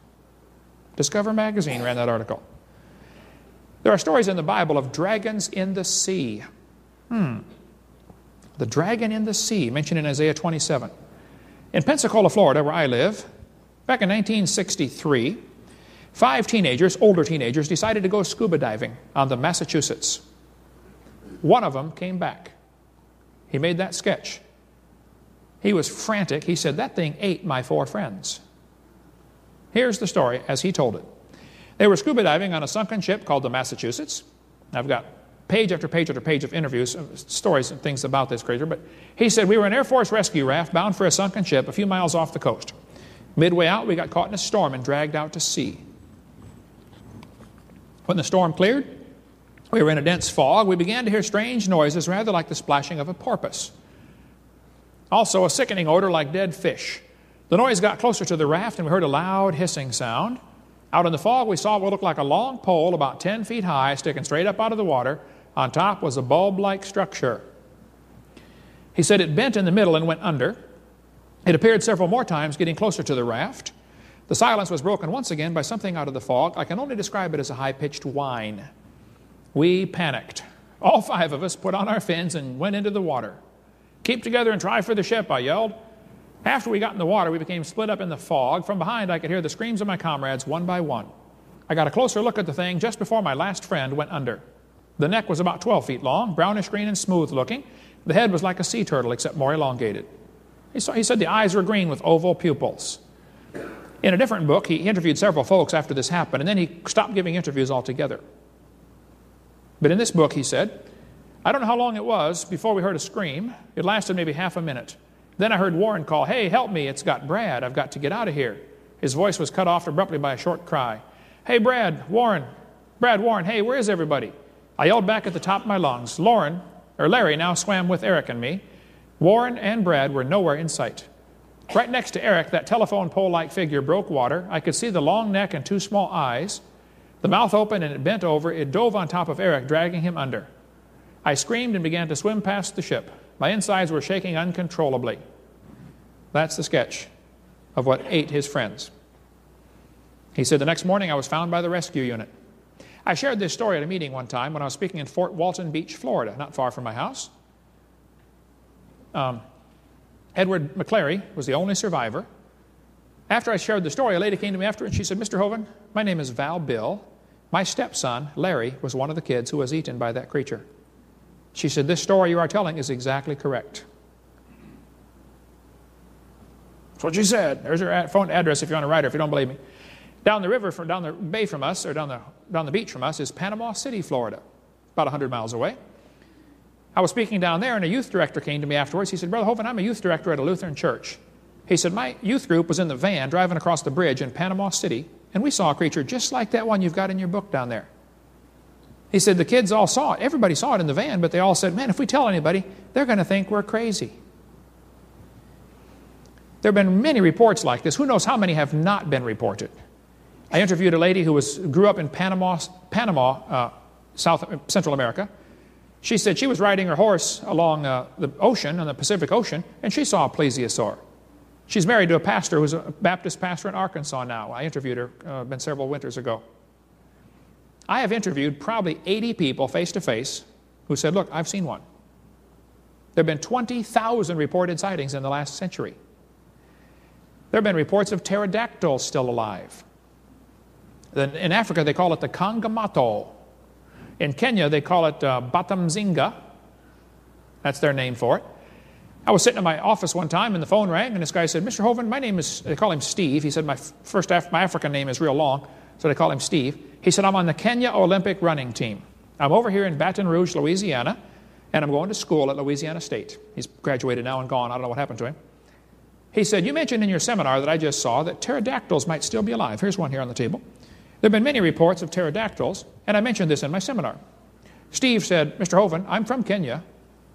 Discover Magazine ran that article. There are stories in the Bible of dragons in the sea. Hmm. The dragon in the sea, mentioned in Isaiah 27. In Pensacola, Florida, where I live, back in 1963, five teenagers, older teenagers, decided to go scuba diving on the Massachusetts. One of them came back. He made that sketch. He was frantic. He said, That thing ate my four friends. Here's the story as he told it. They were scuba diving on a sunken ship called the Massachusetts. I've got page after page after page of interviews, stories and things about this creature. but he said, We were an Air Force rescue raft bound for a sunken ship a few miles off the coast. Midway out, we got caught in a storm and dragged out to sea. When the storm cleared, we were in a dense fog. We began to hear strange noises, rather like the splashing of a porpoise. Also, a sickening odor like dead fish. The noise got closer to the raft, and we heard a loud hissing sound. Out in the fog, we saw what looked like a long pole about 10 feet high sticking straight up out of the water. On top was a bulb like structure. He said it bent in the middle and went under. It appeared several more times, getting closer to the raft. The silence was broken once again by something out of the fog. I can only describe it as a high pitched whine. We panicked. All five of us put on our fins and went into the water. Keep together and try for the ship, I yelled. After we got in the water, we became split up in the fog. From behind, I could hear the screams of my comrades one by one. I got a closer look at the thing just before my last friend went under. The neck was about 12 feet long, brownish green and smooth looking. The head was like a sea turtle, except more elongated. He, saw, he said the eyes were green with oval pupils. In a different book, he interviewed several folks after this happened, and then he stopped giving interviews altogether. But in this book, he said, I don't know how long it was before we heard a scream. It lasted maybe half a minute. Then I heard Warren call, Hey, help me, it's got Brad. I've got to get out of here. His voice was cut off abruptly by a short cry. Hey, Brad, Warren, Brad, Warren, hey, where is everybody? I yelled back at the top of my lungs. Lauren, or Larry, now swam with Eric and me. Warren and Brad were nowhere in sight. Right next to Eric, that telephone pole like figure broke water. I could see the long neck and two small eyes. The mouth opened and it bent over. It dove on top of Eric, dragging him under. I screamed and began to swim past the ship. My insides were shaking uncontrollably. That's the sketch of what ate his friends. He said, The next morning I was found by the rescue unit. I shared this story at a meeting one time when I was speaking in Fort Walton Beach, Florida, not far from my house. Um, Edward McCleary was the only survivor. After I shared the story, a lady came to me after and she said, Mr. Hovind, my name is Val Bill. My stepson, Larry, was one of the kids who was eaten by that creature. She said, This story you are telling is exactly correct. That's what she said. There's her phone address if you want to write her, if you don't believe me. Down the river, from down the bay from us, or down the, down the beach from us, is Panama City, Florida, about 100 miles away. I was speaking down there, and a youth director came to me afterwards. He said, Brother Hovind, I'm a youth director at a Lutheran church. He said, My youth group was in the van driving across the bridge in Panama City, and we saw a creature just like that one you've got in your book down there. He said the kids all saw it. Everybody saw it in the van, but they all said, man, if we tell anybody, they're going to think we're crazy. There have been many reports like this. Who knows how many have not been reported? I interviewed a lady who was, grew up in Panama, Panama uh, South Central America. She said she was riding her horse along uh, the ocean, on the Pacific Ocean, and she saw a plesiosaur. She's married to a pastor who's a Baptist pastor in Arkansas now. I interviewed her, uh, been several winters ago. I have interviewed probably 80 people face to face who said, Look, I've seen one. There have been 20,000 reported sightings in the last century. There have been reports of pterodactyls still alive. Then in Africa, they call it the Kongamato. In Kenya, they call it uh, Batamzinga. That's their name for it. I was sitting in my office one time and the phone rang, and this guy said, Mr. Hovind, my name is, they call him Steve. He said, My first Af- my African name is real long, so they call him Steve. He said, I'm on the Kenya Olympic running team. I'm over here in Baton Rouge, Louisiana, and I'm going to school at Louisiana State. He's graduated now and gone. I don't know what happened to him. He said, You mentioned in your seminar that I just saw that pterodactyls might still be alive. Here's one here on the table. There have been many reports of pterodactyls, and I mentioned this in my seminar. Steve said, Mr. Hovind, I'm from Kenya,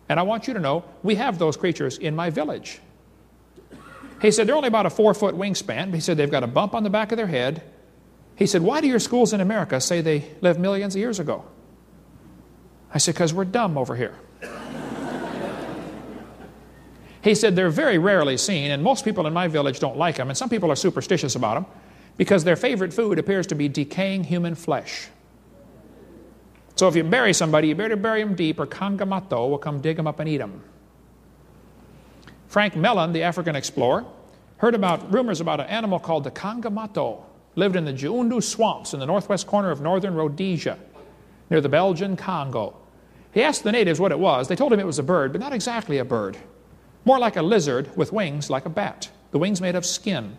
and I want you to know we have those creatures in my village. He said, They're only about a four foot wingspan. He said, They've got a bump on the back of their head, he said, Why do your schools in America say they lived millions of years ago? I said, Because we're dumb over here. He said they're very rarely seen, and most people in my village don't like them, and some people are superstitious about them because their favorite food appears to be decaying human flesh. So if you bury somebody, you better bury them deep, or Kongamato will come dig them up and eat them. Frank Melland, the African explorer, heard about rumors about an animal called the Kongamato, lived in the Jiundu swamps in the northwest corner of northern Rhodesia, near the Belgian Congo. He asked the natives what it was. They told him it was a bird, but not exactly a bird. More like a lizard with wings like a bat, the wings made of skin.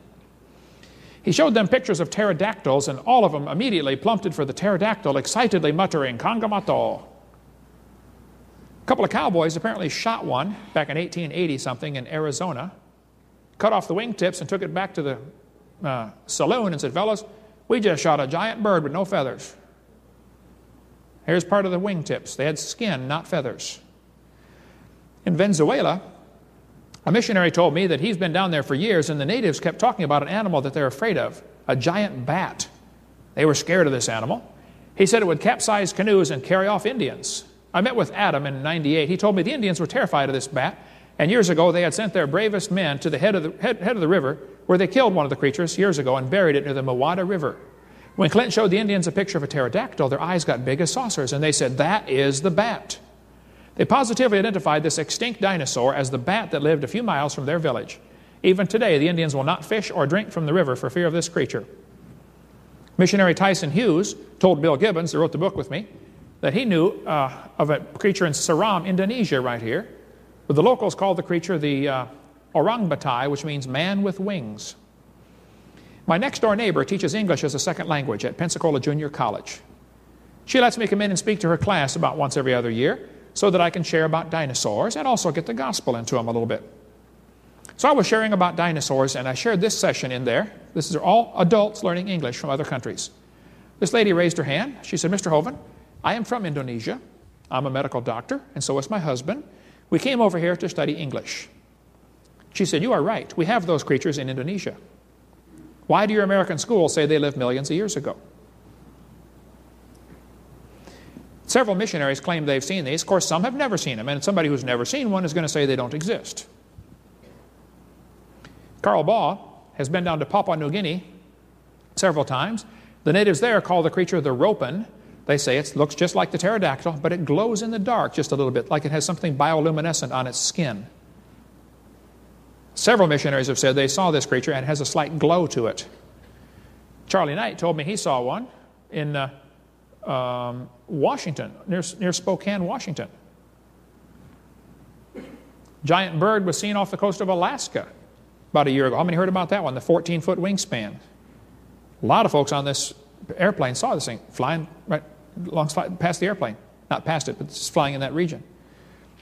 He showed them pictures of pterodactyls, and all of them immediately plumped for the pterodactyl, excitedly muttering, Kongamato. A couple of cowboys apparently shot one back in 1880 something in Arizona, cut off the wingtips and took it back to the uh, saloon and said, Fellas, we just shot a giant bird with no feathers. Here's part of the wingtips. They had skin, not feathers. In Venezuela, a missionary told me that he's been down there for years and the natives kept talking about an animal that they're afraid of, a giant bat. They were scared of this animal. He said it would capsize canoes and carry off Indians. I met with Adam in 98. He told me the Indians were terrified of this bat, and years ago they had sent their bravest men to the head of the, head, head of the river where they killed one of the creatures years ago and buried it near the Mawada River. When Clinton showed the Indians a picture of a pterodactyl, their eyes got big as saucers, and they said, That is the bat. They positively identified this extinct dinosaur as the bat that lived a few miles from their village. Even today, the Indians will not fish or drink from the river for fear of this creature. Missionary Tyson Hughes told Bill Gibbons, who wrote the book with me, that he knew uh, of a creature in Seram, Indonesia, right here. But the locals called the creature the uh, orang batai, which means man with wings. My next door neighbor teaches English as a second language at Pensacola Junior College. She lets me come in and speak to her class about once every other year so that I can share about dinosaurs and also get the gospel into them a little bit. So I was sharing about dinosaurs and I shared this session in there. This is all adults learning English from other countries. This lady raised her hand. She said, Mr. Hovind, I am from Indonesia. I'm a medical doctor, and so is my husband. We came over here to study English. She said, You are right. We have those creatures in Indonesia. Why do your American schools say they lived millions of years ago? Several missionaries claim they've seen these. Of course, some have never seen them, and somebody who's never seen one is going to say they don't exist. Carl Baugh has been down to Papua New Guinea several times. The natives there call the creature the ropen. They say it looks just like the pterodactyl, but it glows in the dark just a little bit, like it has something bioluminescent on its skin. Several missionaries have said they saw this creature and it has a slight glow to it. Charlie Knight told me he saw one in uh, um, Washington, near, near Spokane, Washington. Giant bird was seen off the coast of Alaska about a year ago. How many heard about that one? The 14 foot wingspan. A lot of folks on this airplane saw this thing flying right along, past the airplane. Not past it, but just flying in that region.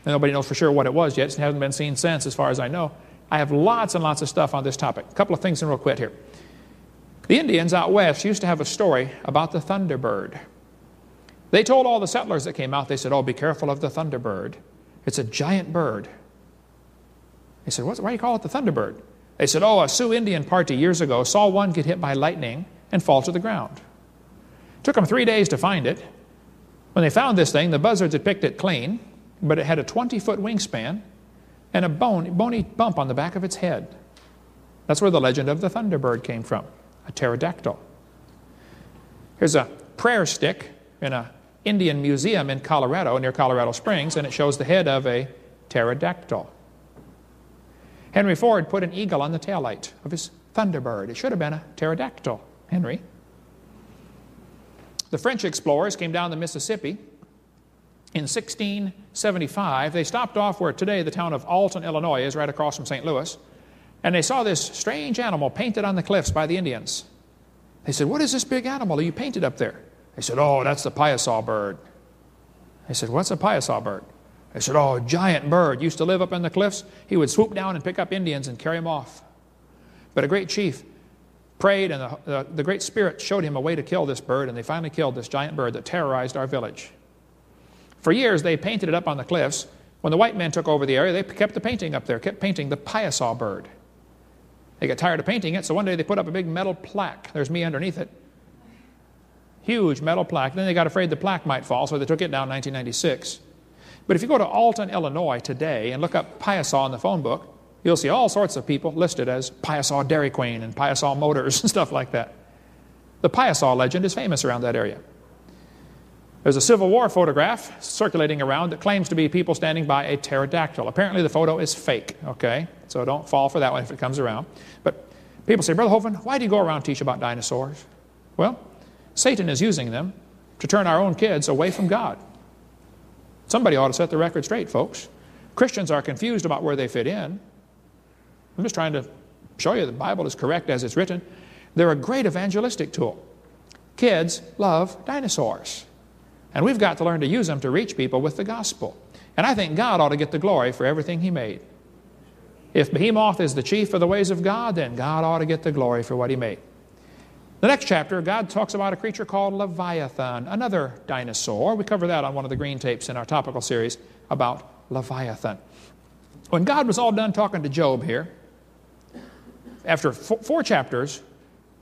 And nobody knows for sure what it was yet. It hasn't been seen since, as far as I know. I have lots and lots of stuff on this topic. A couple of things in real quick here. The Indians out west used to have a story about the thunderbird. They told all the settlers that came out, they said, Oh, be careful of the thunderbird. It's a giant bird. They said, Why do you call it the thunderbird? They said, Oh, a Sioux Indian party years ago saw one get hit by lightning and fall to the ground. It took them three days to find it. When they found this thing, the buzzards had picked it clean, but it had a 20 foot wingspan and a bony bump on the back of its head. That's where the legend of the thunderbird came from, a pterodactyl. Here's a prayer stick in an Indian museum in Colorado, near Colorado Springs, and it shows the head of a pterodactyl. Henry Ford put an eagle on the taillight of his Thunderbird. It should have been a pterodactyl, Henry. The French explorers came down the Mississippi in 1675, they stopped off where today the town of Alton, Illinois is, right across from St. Louis, and they saw this strange animal painted on the cliffs by the Indians. They said, What is this big animal Are you painted up there? They said, Oh, that's the piasa bird. They said, What's a piasa bird? They said, Oh, a giant bird. Used to live up in the cliffs. He would swoop down and pick up Indians and carry them off. But a great chief prayed, and the, the, the great spirit showed him a way to kill this bird, and they finally killed this giant bird that terrorized our village. For years, they painted it up on the cliffs. When the white men took over the area, they kept the painting up there, kept painting the piasa bird. They got tired of painting it, so one day they put up a big metal plaque. There's me underneath it. Huge metal plaque. Then they got afraid the plaque might fall, so they took it down in 1996. But if you go to Alton, Illinois today and look up piasa in the phone book, you'll see all sorts of people listed as Piasa Dairy Queen and Piasa Motors and stuff like that. The Piasa legend is famous around that area. There's a Civil War photograph circulating around that claims to be people standing by a pterodactyl. Apparently, the photo is fake, okay? So don't fall for that one if it comes around. But people say, Brother Hovind, why do you go around teach about dinosaurs? Well, Satan is using them to turn our own kids away from God. Somebody ought to set the record straight, folks. Christians are confused about where they fit in. I'm just trying to show you the Bible is correct as it's written. They're a great evangelistic tool. Kids love dinosaurs. And we've got to learn to use them to reach people with the gospel. And I think God ought to get the glory for everything He made. If Behemoth is the chief of the ways of God, then God ought to get the glory for what He made. The next chapter, God talks about a creature called Leviathan, another dinosaur. We cover that on one of the green tapes in our topical series about Leviathan. When God was all done talking to Job here, after four chapters,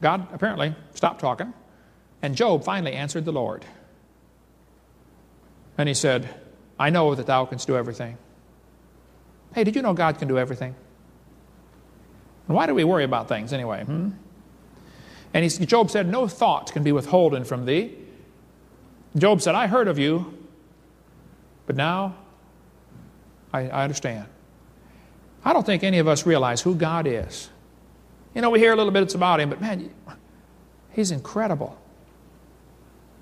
God apparently stopped talking, and Job finally answered the Lord. And he said, I know that thou canst do everything. Hey, did you know God can do everything? And why do we worry about things anyway? Hmm? And he, Job said, No thought can be withholden from thee. Job said, I heard of you, but now I, I understand. I don't think any of us realize who God is. You know, we hear a little bits about him, but man, he's incredible.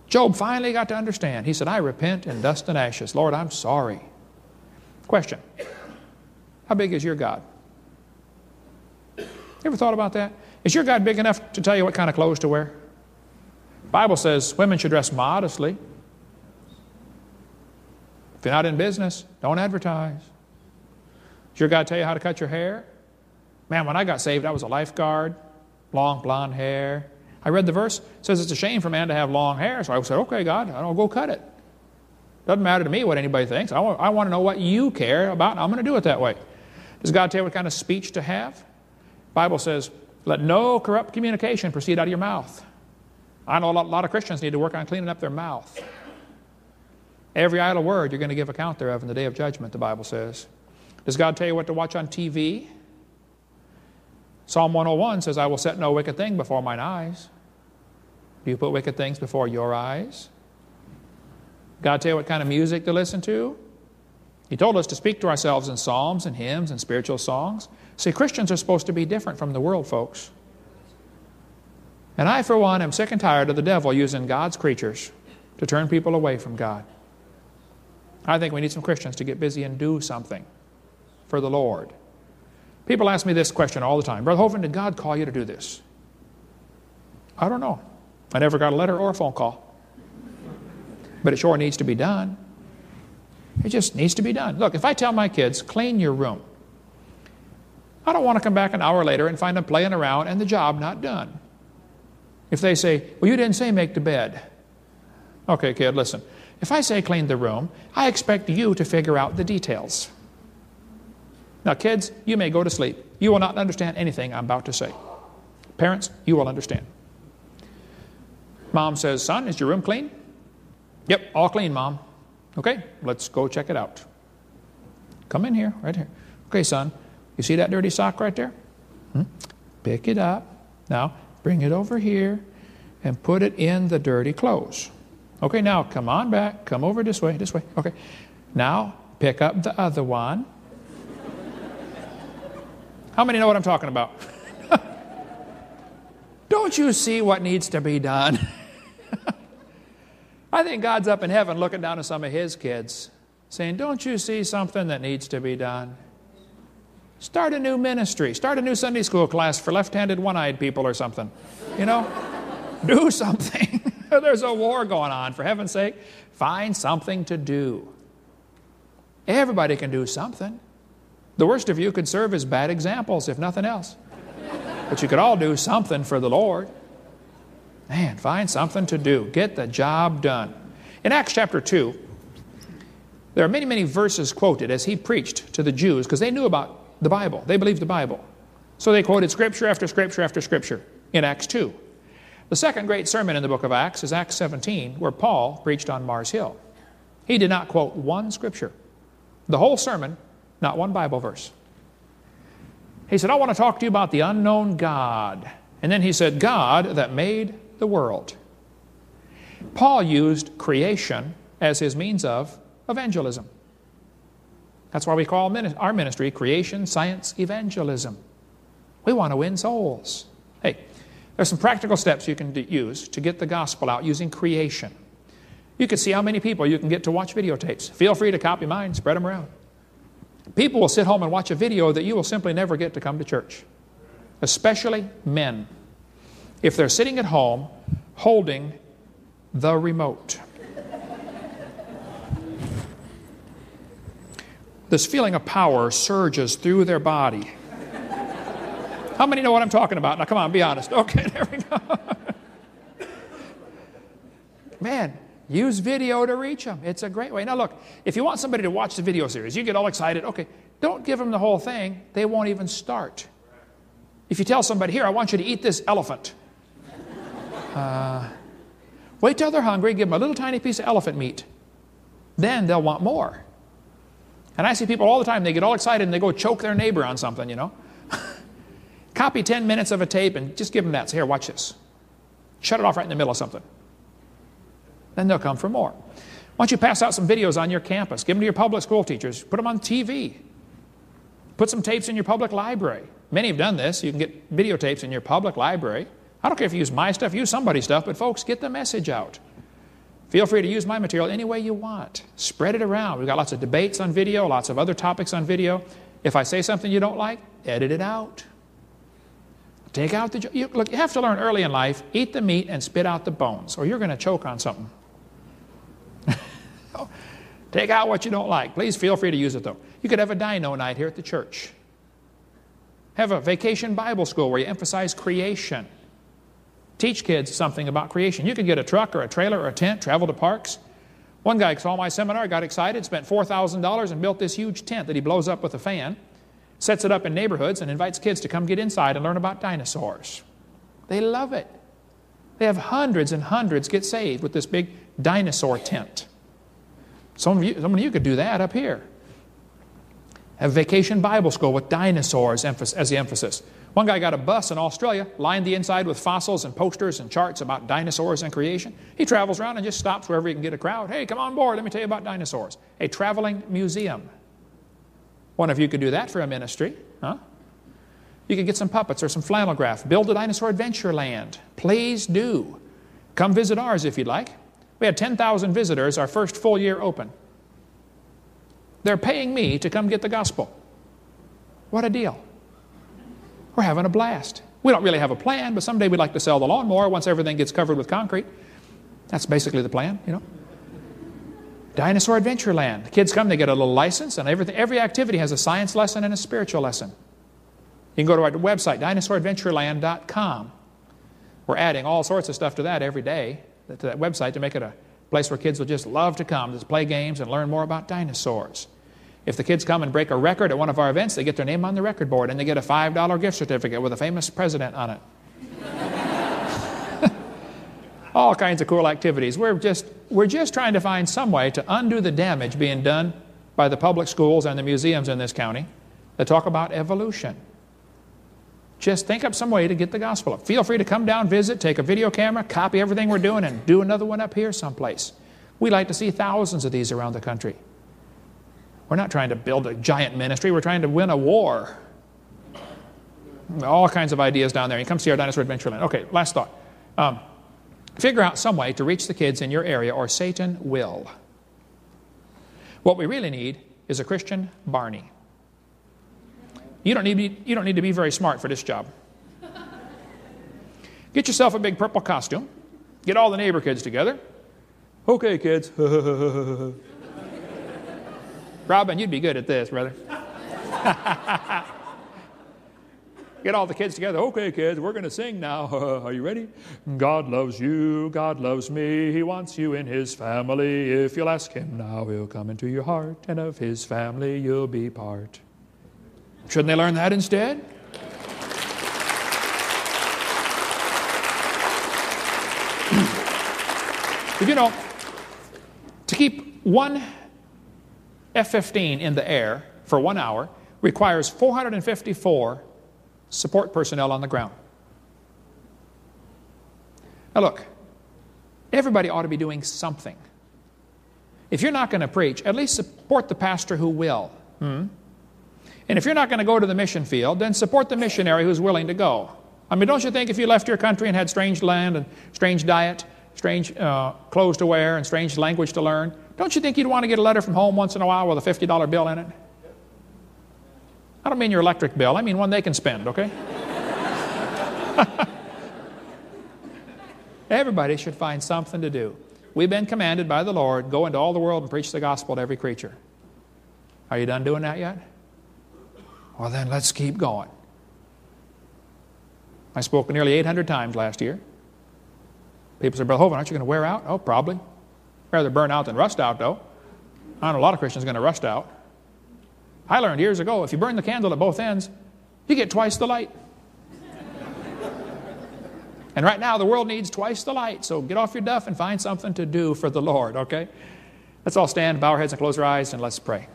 Job finally got to understand. He said, I repent in dust and ashes. Lord, I'm sorry. Question How big is your God? You ever thought about that? Is your God big enough to tell you what kind of clothes to wear? Bible says women should dress modestly. If you're not in business, don't advertise. Does your God tell you how to cut your hair? Man, when I got saved, I was a lifeguard, long blonde hair. I read the verse, it says it's a shame for man to have long hair. So I said, okay, God, I'll go cut it. Doesn't matter to me what anybody thinks. I want, I want to know what you care about, I'm going to do it that way. Does God tell you what kind of speech to have? Bible says, let no corrupt communication proceed out of your mouth. I know a lot, a lot of Christians need to work on cleaning up their mouth. Every idle word you're going to give account thereof in the day of judgment, the Bible says. Does God tell you what to watch on TV? Psalm 101 says, I will set no wicked thing before mine eyes. Do you put wicked things before your eyes? God tell you what kind of music to listen to? He told us to speak to ourselves in psalms and hymns and spiritual songs. See, Christians are supposed to be different from the world, folks. And I, for one, am sick and tired of the devil using God's creatures to turn people away from God. I think we need some Christians to get busy and do something for the Lord. People ask me this question all the time Brother Hovind, did God call you to do this? I don't know. I never got a letter or a phone call. But it sure needs to be done. It just needs to be done. Look, if I tell my kids, clean your room, I don't want to come back an hour later and find them playing around and the job not done. If they say, well, you didn't say make the bed. Okay, kid, listen. If I say clean the room, I expect you to figure out the details. Now, kids, you may go to sleep. You will not understand anything I'm about to say. Parents, you will understand. Mom says, Son, is your room clean? Yep, all clean, Mom. Okay, let's go check it out. Come in here, right here. Okay, son, you see that dirty sock right there? Hmm? Pick it up. Now, bring it over here and put it in the dirty clothes. Okay, now come on back. Come over this way, this way. Okay. Now, pick up the other one. How many know what I'm talking about? Don't you see what needs to be done? I think God's up in heaven looking down at some of his kids saying, Don't you see something that needs to be done? Start a new ministry. Start a new Sunday school class for left handed, one eyed people or something. You know? do something. There's a war going on. For heaven's sake, find something to do. Everybody can do something. The worst of you could serve as bad examples, if nothing else. But you could all do something for the Lord. Man, find something to do. Get the job done. In Acts chapter 2, there are many, many verses quoted as he preached to the Jews because they knew about the Bible. They believed the Bible. So they quoted scripture after scripture after scripture in Acts 2. The second great sermon in the book of Acts is Acts 17, where Paul preached on Mars Hill. He did not quote one scripture. The whole sermon, not one Bible verse. He said, I want to talk to you about the unknown God. And then he said, God that made the world. Paul used creation as his means of evangelism. That's why we call our ministry Creation Science Evangelism. We want to win souls. Hey, there's some practical steps you can use to get the gospel out using creation. You can see how many people you can get to watch videotapes. Feel free to copy mine, spread them around. People will sit home and watch a video that you will simply never get to come to church, especially men. If they're sitting at home holding the remote. This feeling of power surges through their body. How many know what I'm talking about? Now, come on, be honest. Okay, there we go. Man, use video to reach them. It's a great way. Now, look, if you want somebody to watch the video series, you get all excited. Okay, don't give them the whole thing. They won't even start. If you tell somebody, here, I want you to eat this elephant. Uh, wait till they're hungry, give them a little tiny piece of elephant meat. Then they'll want more. And I see people all the time, they get all excited and they go choke their neighbor on something, you know. Copy 10 minutes of a tape and just give them that. Say, here, watch this. Shut it off right in the middle of something. Then they'll come for more. Why don't you pass out some videos on your campus? Give them to your public school teachers. Put them on TV. Put some tapes in your public library. Many have done this. You can get videotapes in your public library. I don't care if you use my stuff, use somebody's stuff, but folks, get the message out. Feel free to use my material any way you want. Spread it around. We've got lots of debates on video, lots of other topics on video. If I say something you don't like, edit it out. Take out the. You, look, you have to learn early in life eat the meat and spit out the bones, or you're going to choke on something. Take out what you don't like. Please feel free to use it, though. You could have a dino night here at the church. Have a vacation Bible school where you emphasize creation. Teach kids something about creation. You could get a truck or a trailer or a tent, travel to parks. One guy saw my seminar, got excited, spent $4,000 and built this huge tent that he blows up with a fan, sets it up in neighborhoods, and invites kids to come get inside and learn about dinosaurs. They love it. They have hundreds and hundreds get saved with this big dinosaur tent. Some of you, some of you could do that up here. Have vacation Bible school with dinosaurs as the emphasis. One guy got a bus in Australia, lined the inside with fossils and posters and charts about dinosaurs and creation. He travels around and just stops wherever he can get a crowd. Hey, come on board, let me tell you about dinosaurs. A traveling museum. One of you could do that for a ministry, huh? You could get some puppets or some flannel graph. Build a dinosaur adventure land. Please do. Come visit ours if you'd like. We had 10,000 visitors our first full year open. They're paying me to come get the gospel. What a deal. We're having a blast. We don't really have a plan, but someday we'd like to sell the lawnmower once everything gets covered with concrete. That's basically the plan, you know. Dinosaur Adventureland. The kids come, they get a little license, and everything, every activity has a science lesson and a spiritual lesson. You can go to our website, dinosauradventureland.com. We're adding all sorts of stuff to that every day, to that website, to make it a place where kids will just love to come, to play games and learn more about dinosaurs. If the kids come and break a record at one of our events, they get their name on the record board and they get a $5 gift certificate with a famous president on it. All kinds of cool activities. We're just, we're just trying to find some way to undo the damage being done by the public schools and the museums in this county that talk about evolution. Just think up some way to get the gospel up. Feel free to come down, visit, take a video camera, copy everything we're doing, and do another one up here someplace. We like to see thousands of these around the country. We're not trying to build a giant ministry, we're trying to win a war. All kinds of ideas down there. You come see our Dinosaur Adventureland. Okay, last thought. Um, figure out some way to reach the kids in your area, or Satan will. What we really need is a Christian Barney. You don't need, be, you don't need to be very smart for this job. Get yourself a big purple costume. Get all the neighbor kids together. Okay, kids. Robin, you'd be good at this, brother. Get all the kids together. Okay, kids, we're going to sing now. Are you ready? God loves you. God loves me. He wants you in His family. If you'll ask Him now, He'll come into your heart, and of His family you'll be part. Shouldn't they learn that instead? But you know, to keep one F 15 in the air for one hour requires 454 support personnel on the ground. Now, look, everybody ought to be doing something. If you're not going to preach, at least support the pastor who will. Hmm? And if you're not going to go to the mission field, then support the missionary who's willing to go. I mean, don't you think if you left your country and had strange land and strange diet, strange uh, clothes to wear, and strange language to learn, don't you think you'd want to get a letter from home once in a while with a $50 bill in it? I don't mean your electric bill, I mean one they can spend, okay? Everybody should find something to do. We've been commanded by the Lord go into all the world and preach the gospel to every creature. Are you done doing that yet? Well, then let's keep going. I spoke nearly 800 times last year. People say, Brother Hovind, aren't you going to wear out? Oh, probably. Rather burn out than rust out, though. I know a lot of Christians going to rust out. I learned years ago if you burn the candle at both ends, you get twice the light. and right now, the world needs twice the light, so get off your duff and find something to do for the Lord, okay? Let's all stand, bow our heads, and close our eyes, and let's pray.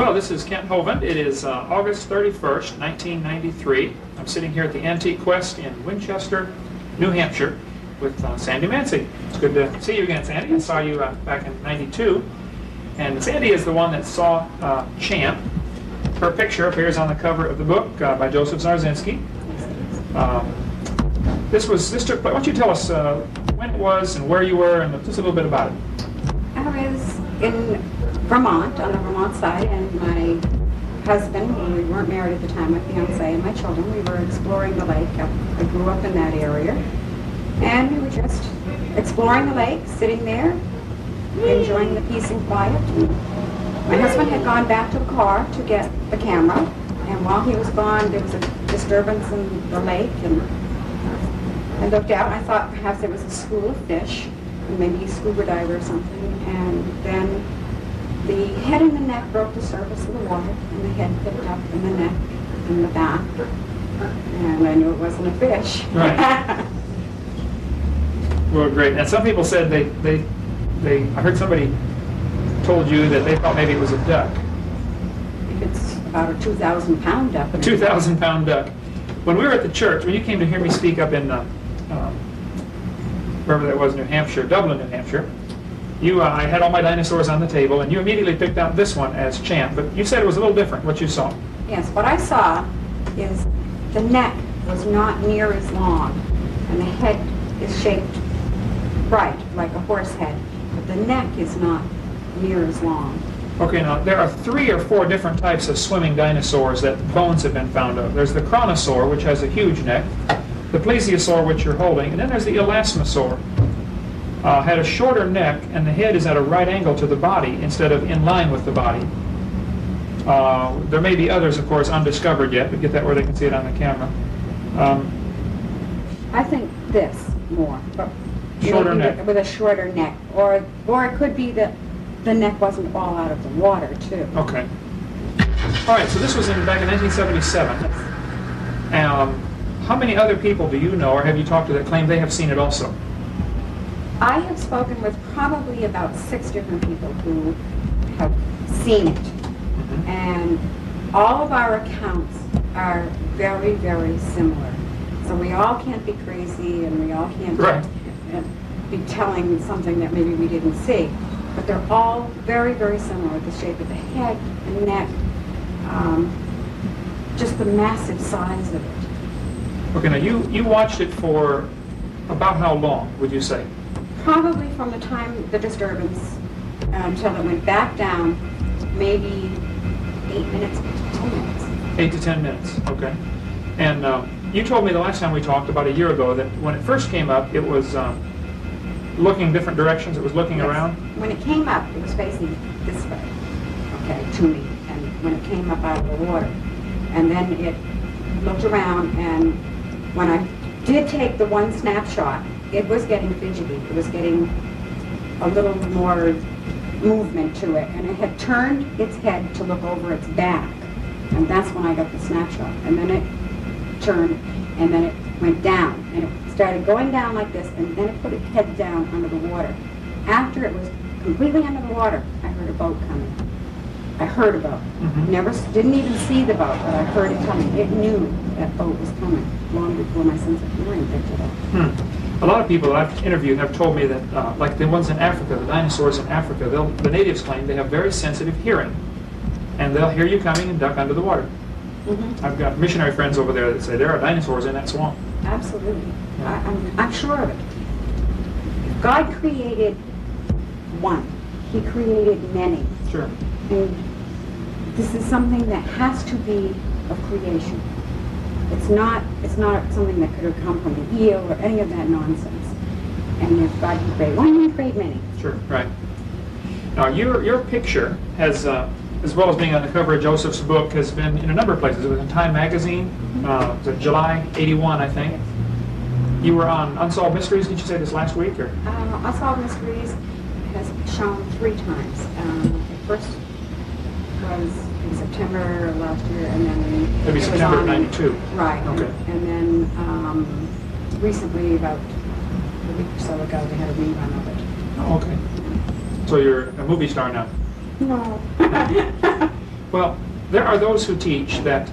Well, this is Kent Hovind. It is uh, August 31st, 1993. I'm sitting here at the Antique Quest in Winchester, New Hampshire, with uh, Sandy Mansi. It's good to see you again, Sandy. I saw you uh, back in 92. And Sandy is the one that saw uh, Champ. Her picture appears on the cover of the book uh, by Joseph Zarzynski. Um, this was this took. Why don't you tell us uh, when it was and where you were and just a little bit about it? I was in Vermont, on the Vermont side, and my husband, well, we weren't married at the time, my fiance and my children, we were exploring the lake. I grew up in that area. And we were just exploring the lake, sitting there, enjoying the peace and quiet. my husband had gone back to the car to get the camera, and while he was gone, there was a disturbance in the lake, and I looked out, and I thought perhaps there was a school of fish, maybe a scuba diver or something, and then the head and the neck broke the surface of the water, and the head picked up, and the neck, and the back. And I knew it wasn't a fish. Right. well, great. And some people said they, they, they, I heard somebody told you that they thought maybe it was a duck. If it's about a 2,000 pound duck. A 2,000 pound duck. When we were at the church, when you came to hear me speak up in, uh, um, wherever that was, New Hampshire, Dublin, New Hampshire, you, uh, I had all my dinosaurs on the table, and you immediately picked out this one as champ, but you said it was a little different, what you saw. Yes, what I saw is the neck was not near as long, and the head is shaped right, like a horse head, but the neck is not near as long. Okay, now there are three or four different types of swimming dinosaurs that bones have been found of. There's the kronosaur, which has a huge neck, the plesiosaur, which you're holding, and then there's the elasmosaur, uh, had a shorter neck and the head is at a right angle to the body instead of in line with the body. Uh, there may be others, of course, undiscovered yet, but get that where they can see it on the camera. Um, I think this more, but shorter neck with a shorter neck, or or it could be that the neck wasn't all out of the water too. Okay. All right. So this was in back in 1977. Um, how many other people do you know, or have you talked to that claim they have seen it also? I have spoken with probably about six different people who have seen it. Mm-hmm. And all of our accounts are very, very similar. So we all can't be crazy and we all can't be telling something that maybe we didn't see. But they're all very, very similar. The shape of the head and neck, um, just the massive size of it. Okay, now you, you watched it for about how long, would you say? Probably from the time the disturbance until it went back down, maybe eight minutes to ten minutes. Eight to ten minutes, okay. And um, you told me the last time we talked, about a year ago, that when it first came up, it was um, looking different directions, it was looking yes. around? When it came up, it was facing this way, okay, to me, and when it came up out of the water. And then it looked around, and when I did take the one snapshot, it was getting fidgety. It was getting a little more movement to it. And it had turned its head to look over its back. And that's when I got the snapshot. And then it turned, and then it went down. And it started going down like this, and then it put its head down under the water. After it was completely under the water, I heard a boat coming. I heard about. Mhm. Never, didn't even see the boat, but I heard it coming. It knew that boat was coming long before my sense of hearing picked it up. Hmm. A lot of people that I've interviewed have told me that, uh, like the ones in Africa, the dinosaurs in Africa, the natives claim they have very sensitive hearing. And they'll hear you coming and duck under the water. Mhm. I've got missionary friends over there that say there are dinosaurs in that swamp. Absolutely. I, I'm, I'm sure of it. God created one, he created many. Sure. And this is something that has to be of creation. It's not, it's not something that could have come from the eel or any of that nonsense. And if God can create one, he can create many. Sure, right. Now, your, your picture has, uh, as well as being on the cover of Joseph's book, has been in a number of places. It was in Time Magazine, uh, was July 81, I think. You were on Unsolved Mysteries, did you say this last week, or? Uh, Unsolved Mysteries has shown three times. Um, the first was September of last year, and then Maybe it was September of on- 92. Right. Okay. And then um, recently, about a week or so ago, they had a rerun of it. Oh, okay. So you're a movie star now. No. Well, there are those who teach that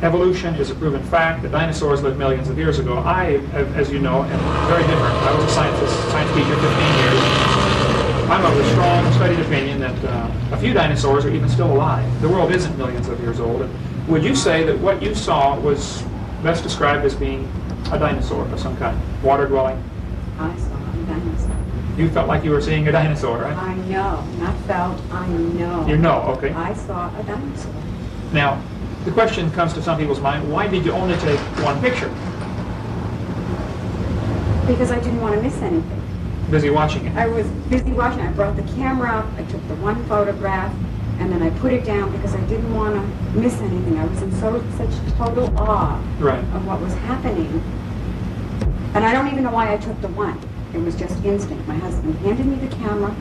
evolution is a proven fact, that dinosaurs lived millions of years ago. I, as you know, am very different. I was a scientist, science teacher 15 years. I'm of the strong, studied opinion that uh, a few dinosaurs are even still alive. The world isn't millions of years old. And would you say that what you saw was best described as being a dinosaur of some kind, water-dwelling? I saw a dinosaur. You felt like you were seeing a dinosaur, right? I know, not felt, I know. You know, okay. I saw a dinosaur. Now, the question comes to some people's mind, why did you only take one picture? Because I didn't want to miss anything. Busy watching it. I was busy watching. I brought the camera up. I took the one photograph, and then I put it down because I didn't want to miss anything. I was in so such total awe Right. of what was happening, and I don't even know why I took the one. It was just instinct. My husband handed me the camera.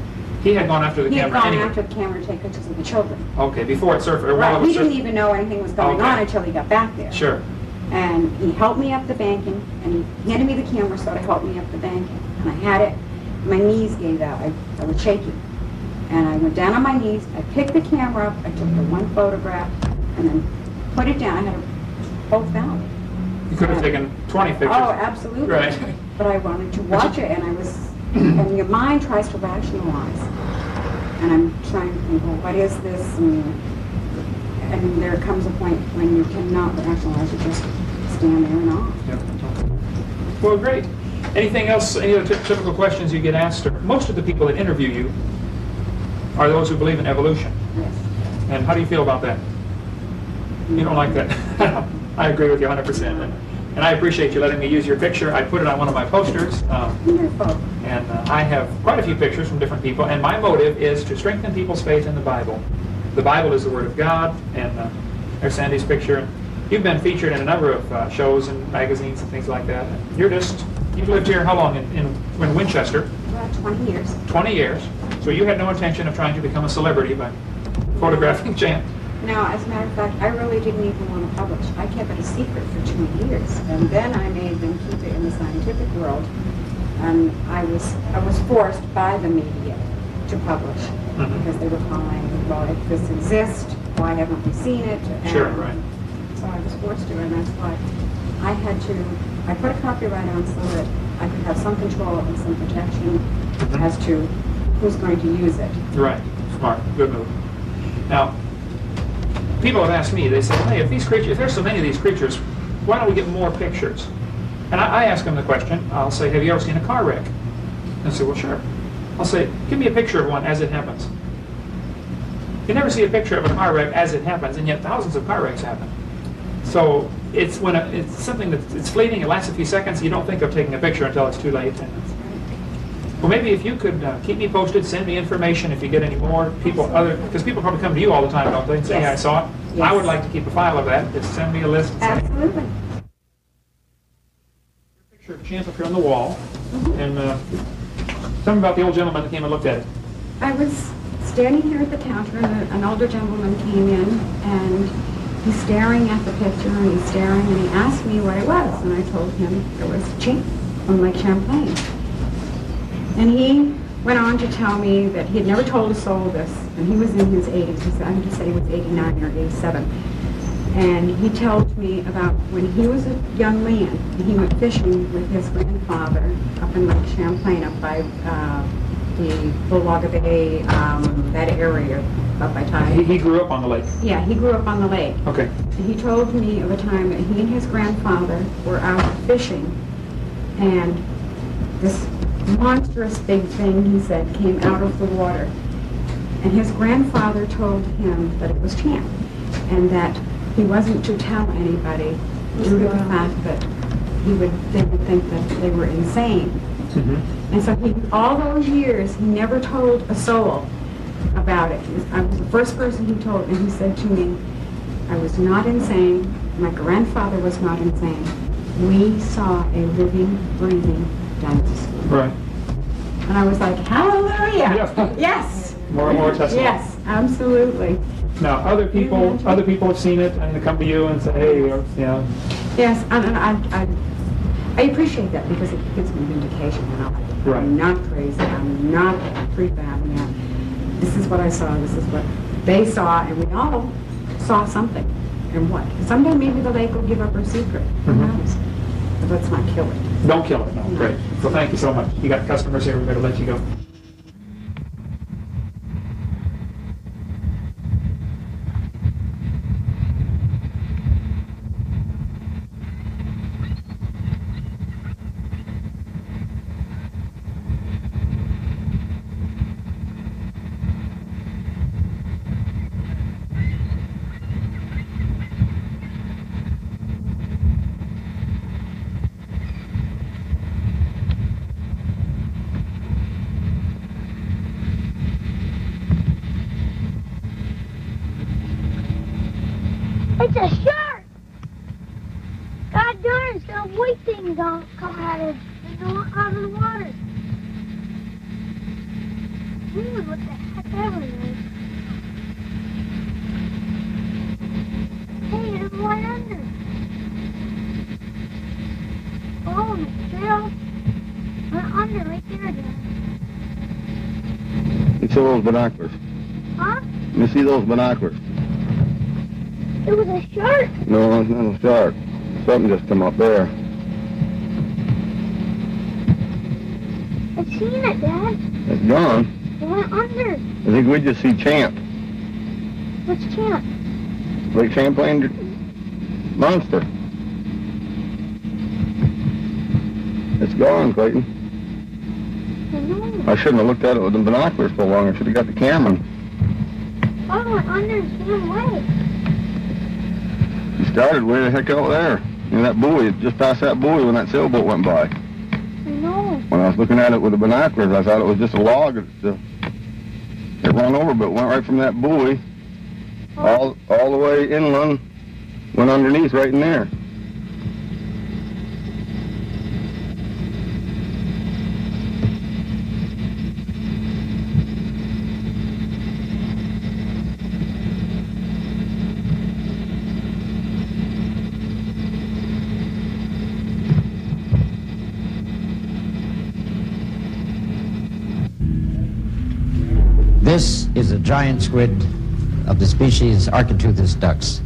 He had gone after the he had camera gone anyway. after the camera to take pictures of the children. Okay, before it surfaced, or while Right. it He was didn't even know anything was going Okay. on until he got back there. Sure. And he helped me up the banking, and he handed me the camera so to help me up the banking. And I had it, my knees gave out, I, I was shaking. And I went down on my knees, I picked the camera up, I took the one photograph, and then put it down, I had both out. You could have taken 20 pictures. Oh, absolutely. Right. But I wanted to watch it, and I was, and your mind tries to rationalize. And I'm trying to think, well, what is this? And, and there comes a point when you cannot rationalize, you just stand there and off. Yeah. Well, great. Anything else, any other ty- typical questions you get asked? Or Most of the people that interview you are those who believe in evolution. Yes. And how do you feel about that? You don't like that? I agree with you 100%. And and I appreciate you letting me use your picture. I put it on one of my posters. um, Wonderful. And uh, I have quite a few pictures from different people, and my motive is to strengthen people's faith in the Bible. The Bible is the Word of God, and uh, there's Sandy's picture. You've been featured in a number of uh, shows and magazines and things like that. You're just, you've lived here how long in, in, in Winchester? About 20 years. 20 years. So you had no intention of trying to become a celebrity by photographing Jan. Now, as a matter of fact, I really didn't even want to publish. I kept it a secret for two years, and then I made them keep it in the scientific world. And I was I was forced by the media to publish Mhm. because they were calling, well, if this exists, why haven't we seen it? And Sure, right. So I was forced to, and that's why I had to. I put a copyright on so that I could have some control and some protection as to who's going to use it. Right. Smart. Good move. Now, people have asked me, they say, hey, if these creatures, if there's so many of these creatures, why don't we get more pictures? And I, I ask them the question, I'll say, have you ever seen a car wreck? And they say, well, sure. I'll say, give me a picture of one as it happens. You never see a picture of a car wreck as it happens, and yet thousands of car wrecks happen. So it's when a, it's something that it's fleeting, it lasts a few seconds, you don't think of taking a picture until it's too late. Well, maybe if you could uh, keep me posted, send me information if you get any more people, other because people probably come to you all the time, don't they? And say, Yes. I saw it. Yes. I would like to keep a file of that. Just send me a list. Absolutely. Picture of Champ up here on the wall, and uh, tell me about the old gentleman that came and looked at it. I was standing here at the counter, and an older gentleman came in, and he's staring at the picture, and he's staring, and he asked me what it was, and I told him it was Chink from Lake Champlain. And he went on to tell me that he had never told a soul this, and he was in his 80s. He said, I think he was 89 or 87. And he told me about when he was a young man, he went fishing with his grandfather up in Lake Champlain, up by uh, the Bulwagga Bay, um, that area, up by He, Tide. he grew up on the lake. Yeah, he grew up on the lake. Okay. He told me of a time that he and his grandfather were out fishing, and this monstrous big thing, he said, came out of the water. And his grandfather told him that it was Champ, and that he wasn't to tell anybody due to the fact that he would, they would think that they were insane. Mm-hmm. And so he, all those years, he never told a soul about it. I was the first person he told, and he said to me, I was not insane. My grandfather was not insane. We saw a living, breathing dinosaur. Right. And I was like, hallelujah. Yeah. Yes. More and more testimony. Yes, absolutely. Now, other people, other people have seen it and they come to you and say, hey, you know, Yes, and, and I, I, I appreciate that because it gives me vindication, know. Right. I'm not crazy. I'm not prefabbing it. This is what I saw. This is what they saw, and we all saw something. And what? Someday maybe the lake will give up her secret. Who Mhm. knows? But let's not kill it. don't kill it. No, great. So thank you so much. You got customers here. We better let you go. It's a shark! God darn, some white things all come out of, out of the water. Ooh, what the heck ever it is. Hey, there's one under. Oh, the trail went under right there, Dad. You see those binoculars? Huh? You see those binoculars? It was a shark. No, it's not a shark. Something just come up there. I seen it, Dad. It's gone. It went under. I think we just see Champ. What's Champ? Lake Champlain monster. It's gone, Clayton. I shouldn't have looked at it with the binoculars so long. I should have got the camera. Oh, it went under and swam away. He started way the heck out there. In that buoy, just past that buoy when that sailboat went by. I know. When I was looking at it with the binoculars, I thought it was just a log. It, uh, it ran over, but went right from that buoy all all the way inland, went underneath right in there. This is a giant squid of the species Architeuthis dux.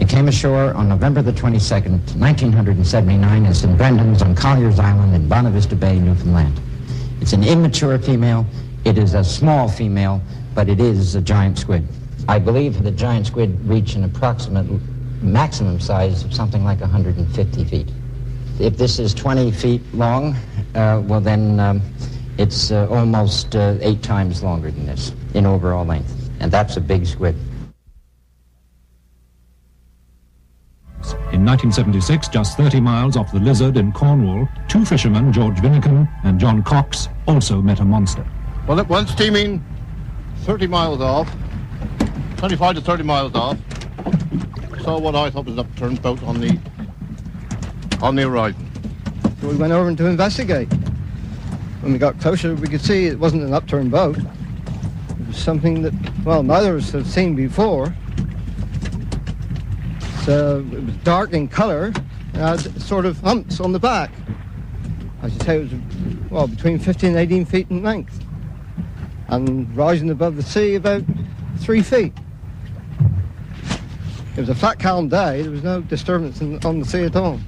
It came ashore on November the 22nd, 1979 in St. Brendan's on Collier's Island in Bonavista Bay, Newfoundland. It's an immature female. It is a small female, but it is a giant squid. I believe the giant squid reach an approximate maximum size of something like 150 feet. If this is 20 feet long, uh, well then um, it's uh, almost uh, eight times longer than this in overall length. And that's a big squid. In 1976, just 30 miles off the Lizard in Cornwall, two fishermen, George Vinnicombe and John Cox, also met a monster. Well, it went steaming 30 miles off, 25 to 30 miles off. Saw what I thought was an upturned boat on the on the horizon. So we went over to investigate. When we got closer, we could see it wasn't an upturned boat. It was something that, well, neither of us had seen before. So it was dark in color and had sort of humps on the back. I should say it was, well, between 15 and 18 feet in length. and rising above the sea about three feet. It was a flat, calm day. There was no disturbance in, on the sea at all.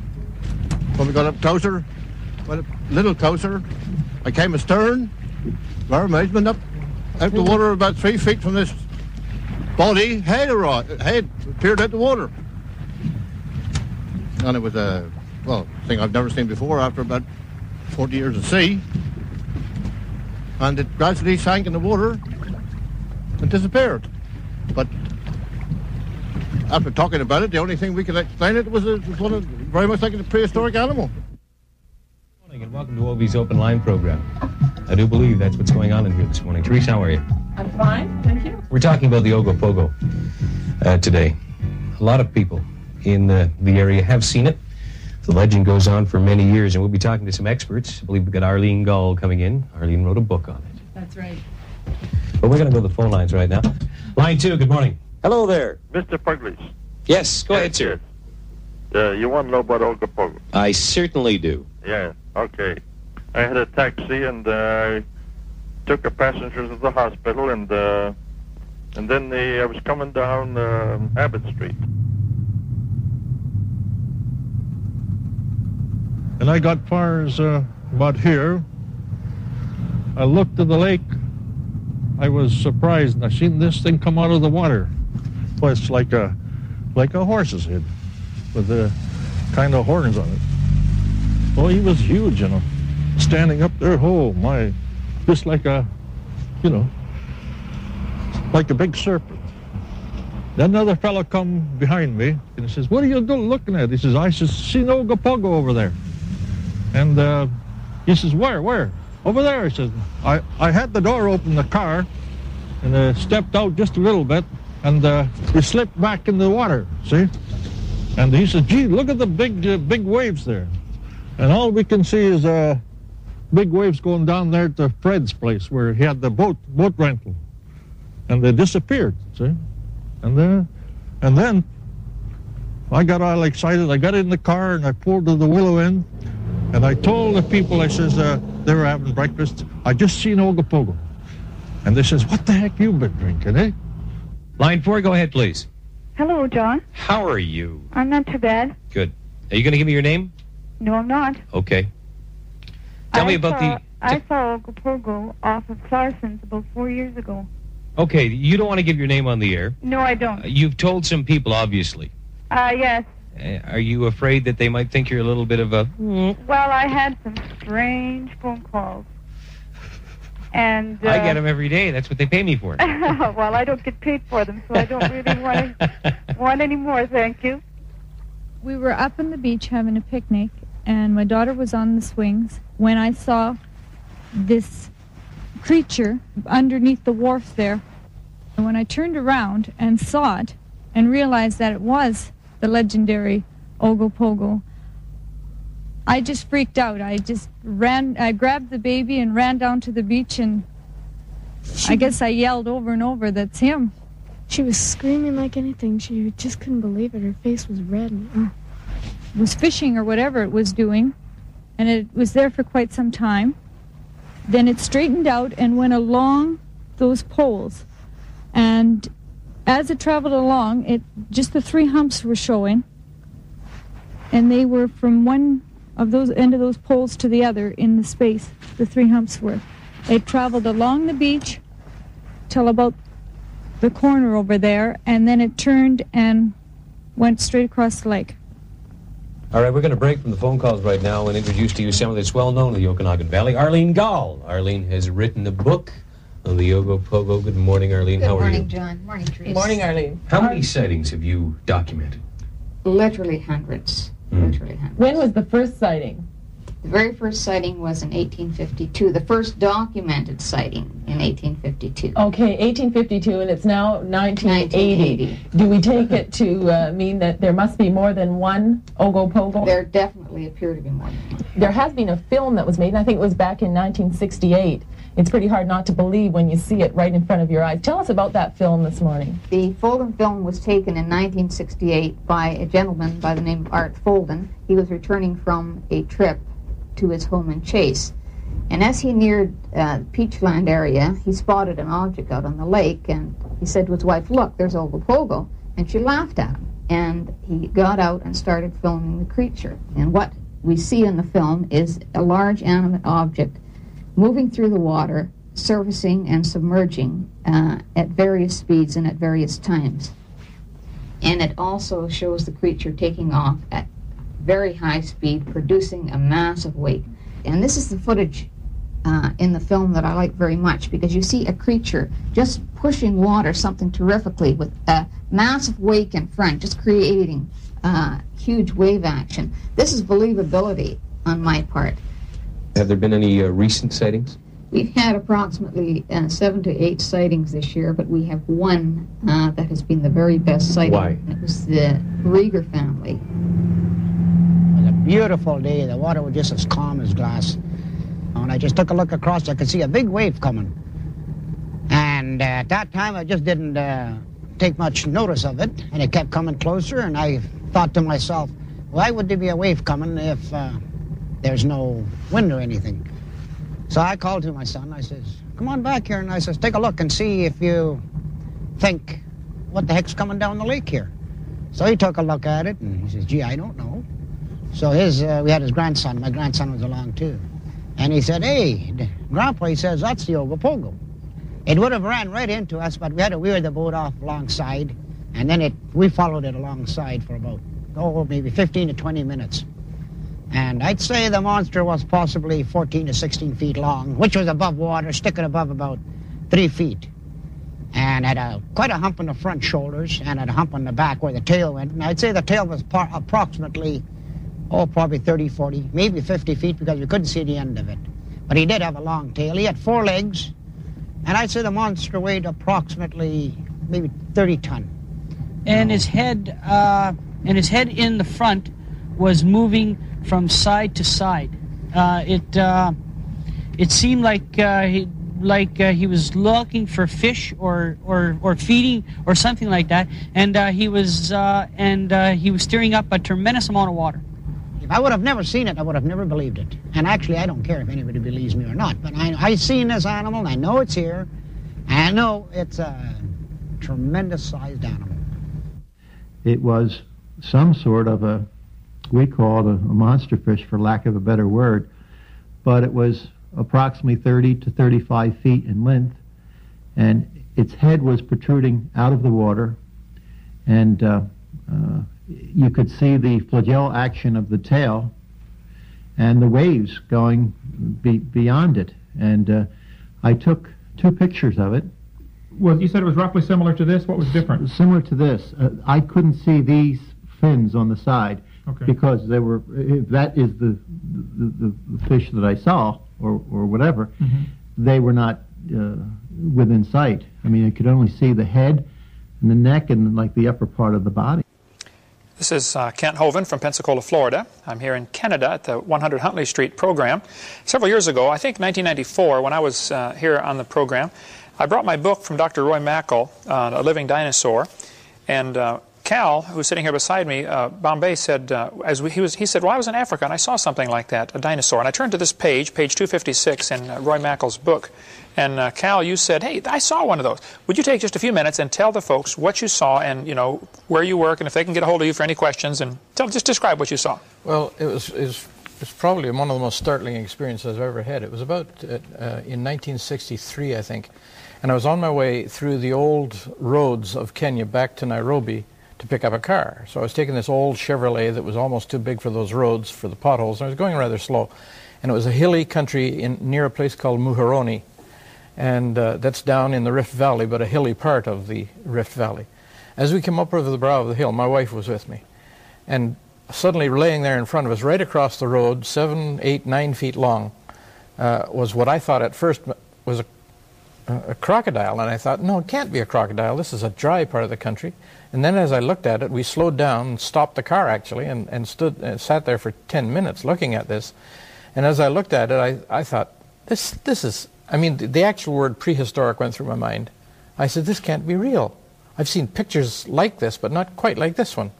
When we got up closer, well, a little closer, I came astern. Our amazement, up out the water about three feet from this body, head, arri- head appeared out the water. And it was a, well, thing I've never seen before after about 40 years of sea. And it gradually sank in the water and disappeared. But after talking about it, the only thing we could explain it was it was one of, very much like a prehistoric animal. Morning and welcome to OV's Open Line program. I do believe that's what's going on in here this morning. Teresa, how are you? I'm fine, thank you. We're talking about the Ogopogo uh, today. A lot of people in uh, the area have seen it. The legend goes on for many years, and we'll be talking to some experts. I believe we've got Arlene Gaal coming in. Arlene wrote a book on it. That's right. But we're going to go to the phone lines right now. Line two, good morning. Hello there. Mr. Puglish. Yes, go ahead, sir. Uh, you want to know about Ogopogo? I certainly do. Yeah, okay. I had a taxi and uh, I took a passenger to the hospital and uh, and then the, I was coming down uh, Abbott Street. And I got far as uh, about here. I looked at the lake. I was surprised, I seen this thing come out of the water. Well, it's like a like a horse's head, with the kind of horns on it. Oh, he was huge, you know, standing up there. Oh my, just like a, you know, like a big serpent. Then another fellow come behind me and he says, "What are you doing looking at?" He says, "I says see no Gapogo over there." And uh, he says, "Where? Where?" Over there. He says, "I I had the door open the car, and uh, stepped out just a little bit, and uh, we slipped back in the water. See?" And he says, "Gee, look at the big uh, big waves there." And all we can see is uh, big waves going down there to Fred's place where he had the boat boat rental, and they disappeared. See, and then and then I got all excited. I got in the car and I pulled to the Willow Inn, and I told the people. I says uh, they were having breakfast. I just seen Ogopogo, and they says, "What the heck you been drinking, eh?" Line four, go ahead, please. Hello, John. How are you? I'm not too bad. Good. Are you going to give me your name? No, I'm not. Okay. Tell I me about saw, the. I saw Ogopogo off of Sarson's about four years ago. Okay, you don't want to give your name on the air. No, I don't. Uh, You've told some people, obviously. Uh, yes. Uh, are you afraid that they might think you're a little bit of a? Well, I had some strange phone calls. And uh, I get them every day. That's what they pay me for. well, I don't get paid for them, so I don't really want want any more. Thank you. We were up on the beach having a picnic, and my daughter was on the swings when I saw this creature underneath the wharf there. And when I turned around and saw it and realized that it was the legendary Ogopogo, I just freaked out. I just ran, I grabbed the baby and ran down to the beach, and I guess I yelled over and over, That's him. She was screaming like anything. She just couldn't believe it. Her face was red. And, oh. was fishing or whatever it was doing, and it was there for quite some time. Then it straightened out and went along those poles. And as it traveled along, it just the three humps were showing, and they were from one of those end of those poles to the other in the space. The three humps were. It traveled along the beach till about the corner over there, and then it turned and went straight across the lake. All right, we're going to break from the phone calls right now and introduce to you someone that's well known in the Okanagan Valley, Arlene Gaal. Arlene has written a book on the Ogopogo. Good morning, Arlene. Good How are morning, you? John. Morning, Teresa. Morning, Arlene. How many sightings have you documented? Literally hundreds. Literally. When was the first sighting? The very first sighting was in 1852. The first documented sighting in 1852. Okay, 1852, and it's now 1980. 1980. Do we take it to uh, mean that there must be more than one Ogopogo? There definitely appear to be more than one. There has been a film that was made, and I think it was back in 1968. It's pretty hard not to believe when you see it right in front of your eyes. Tell us about that film this morning. The Folden film was taken in 1968 by a gentleman by the name of Art Folden. He was returning from a trip to his home in Chase. And as he neared uh, Peachland area, he spotted an object out on the lake, and he said to his wife, "Look, there's Ogopogo," and she laughed at him. And he got out and started filming the creature. And what we see in the film is a large animate object moving through the water, surfacing and submerging uh, at various speeds and at various times. And it also shows the creature taking off at very high speed, producing a massive wake. And this is the footage uh, in the film that I like very much because you see a creature just pushing water something terrifically with a massive wake in front, just creating uh, huge wave action. This is believability on my part. Have there been any uh, recent sightings? We've had approximately uh, seven to eight sightings this year, but we have one uh, that has been the very best sighting. Why? It was the Rieger family. It was a beautiful day. The water was just as calm as glass. When I just took a look across, I could see a big wave coming. And uh, at that time, I just didn't uh, take much notice of it, and it kept coming closer. And I thought to myself, why would there be a wave coming if uh, there's no wind or anything? So I called to my son. I says, "Come on back here," and I says, "Take a look and see if you think what the heck's coming down the lake here." So he took a look at it, and he says, "Gee, I don't know." So his, uh, we had his grandson. My grandson was along too, and he said, "Hey, Grandpa," he says, "that's the Ogopogo." It would have ran right into us, but we had to weir the boat off alongside, and then it we followed it alongside for about oh maybe 15 to 20 minutes. And I'd say the monster was possibly 14 to 16 feet long, which was above water, sticking above about three feet. And had a quite a hump on the front shoulders and had a hump on the back where the tail went. And I'd say the tail was par- approximately, oh, probably 30, 40, maybe 50 feet because we couldn't see the end of it. But he did have a long tail. He had four legs, and I'd say the monster weighed approximately maybe 30 ton. and his head uh, and his head in the front was moving from side to side. Uh, it uh, it seemed like uh, he like uh, he was looking for fish or, or, or feeding or something like that, and uh, he was uh, and uh, he was stirring up a tremendous amount of water. If I would have never seen it, I would have never believed it. And actually, I don't care if anybody believes me or not, but I, I seen this animal, and I know it's here, and I know it's a tremendous sized animal. It was some sort of a, we called it a, a monster fish for lack of a better word, but it was approximately 30 to 35 feet in length, and its head was protruding out of the water, and uh, uh, you could see the flagell action of the tail and the waves going be, beyond it. And uh, I took two pictures of it. Well, you said it was roughly similar to this. What was different? Similar to this. Uh, I couldn't see these fins on the side Okay. because they were. If that is the the, the, the fish that I saw or or whatever, Mhm. they were not uh, within sight. I mean, I could only see the head and the neck and like the upper part of the body. This is uh, Kent Hovind from Pensacola, Florida. I'm here in Canada at the 100 Huntley Street program. Several years ago, I think 1994, when I was uh, here on the program, I brought my book from Dr. Roy Mackal, uh, A Living Dinosaur, and uh, Cal, who's sitting here beside me, uh, Bombay said, uh, as we, he was, he said, "Well, I was in Africa and I saw something like that, a dinosaur." And I turned to this page, page 256 in uh, Roy Mackal's book, and uh, Cal, you said, "Hey, I saw one of those." Would you take just a few minutes and tell the folks what you saw and you know where you work and if they can get a hold of you for any questions and tell, just describe what you saw. Well, it was, it was, probably one of the most startling experiences I've ever had. It was about uh, uh, in 1963, I think, and I was on my way through the old roads of Kenya back to Nairobi to pick up a car. So I was taking this old Chevrolet that was almost too big for those roads for the potholes, and I was going rather slow. And it was a hilly country in, near a place called Muhoroni, and uh, that's down in the Rift Valley, but a hilly part of the Rift Valley. As we came up over the brow of the hill, my wife was with me, and suddenly laying there in front of us, right across the road, seven, eight, nine feet long, uh, was what I thought at first was a, a crocodile. And I thought, no, it can't be a crocodile. This is a dry part of the country. And then as I looked at it, we slowed down and stopped the car actually and, and stood and sat there for 10 minutes looking at this. And as I looked at it, I, I thought, this, this is, I mean, the, the actual word prehistoric went through my mind. I said, this can't be real. I've seen pictures like this, but not quite like this one.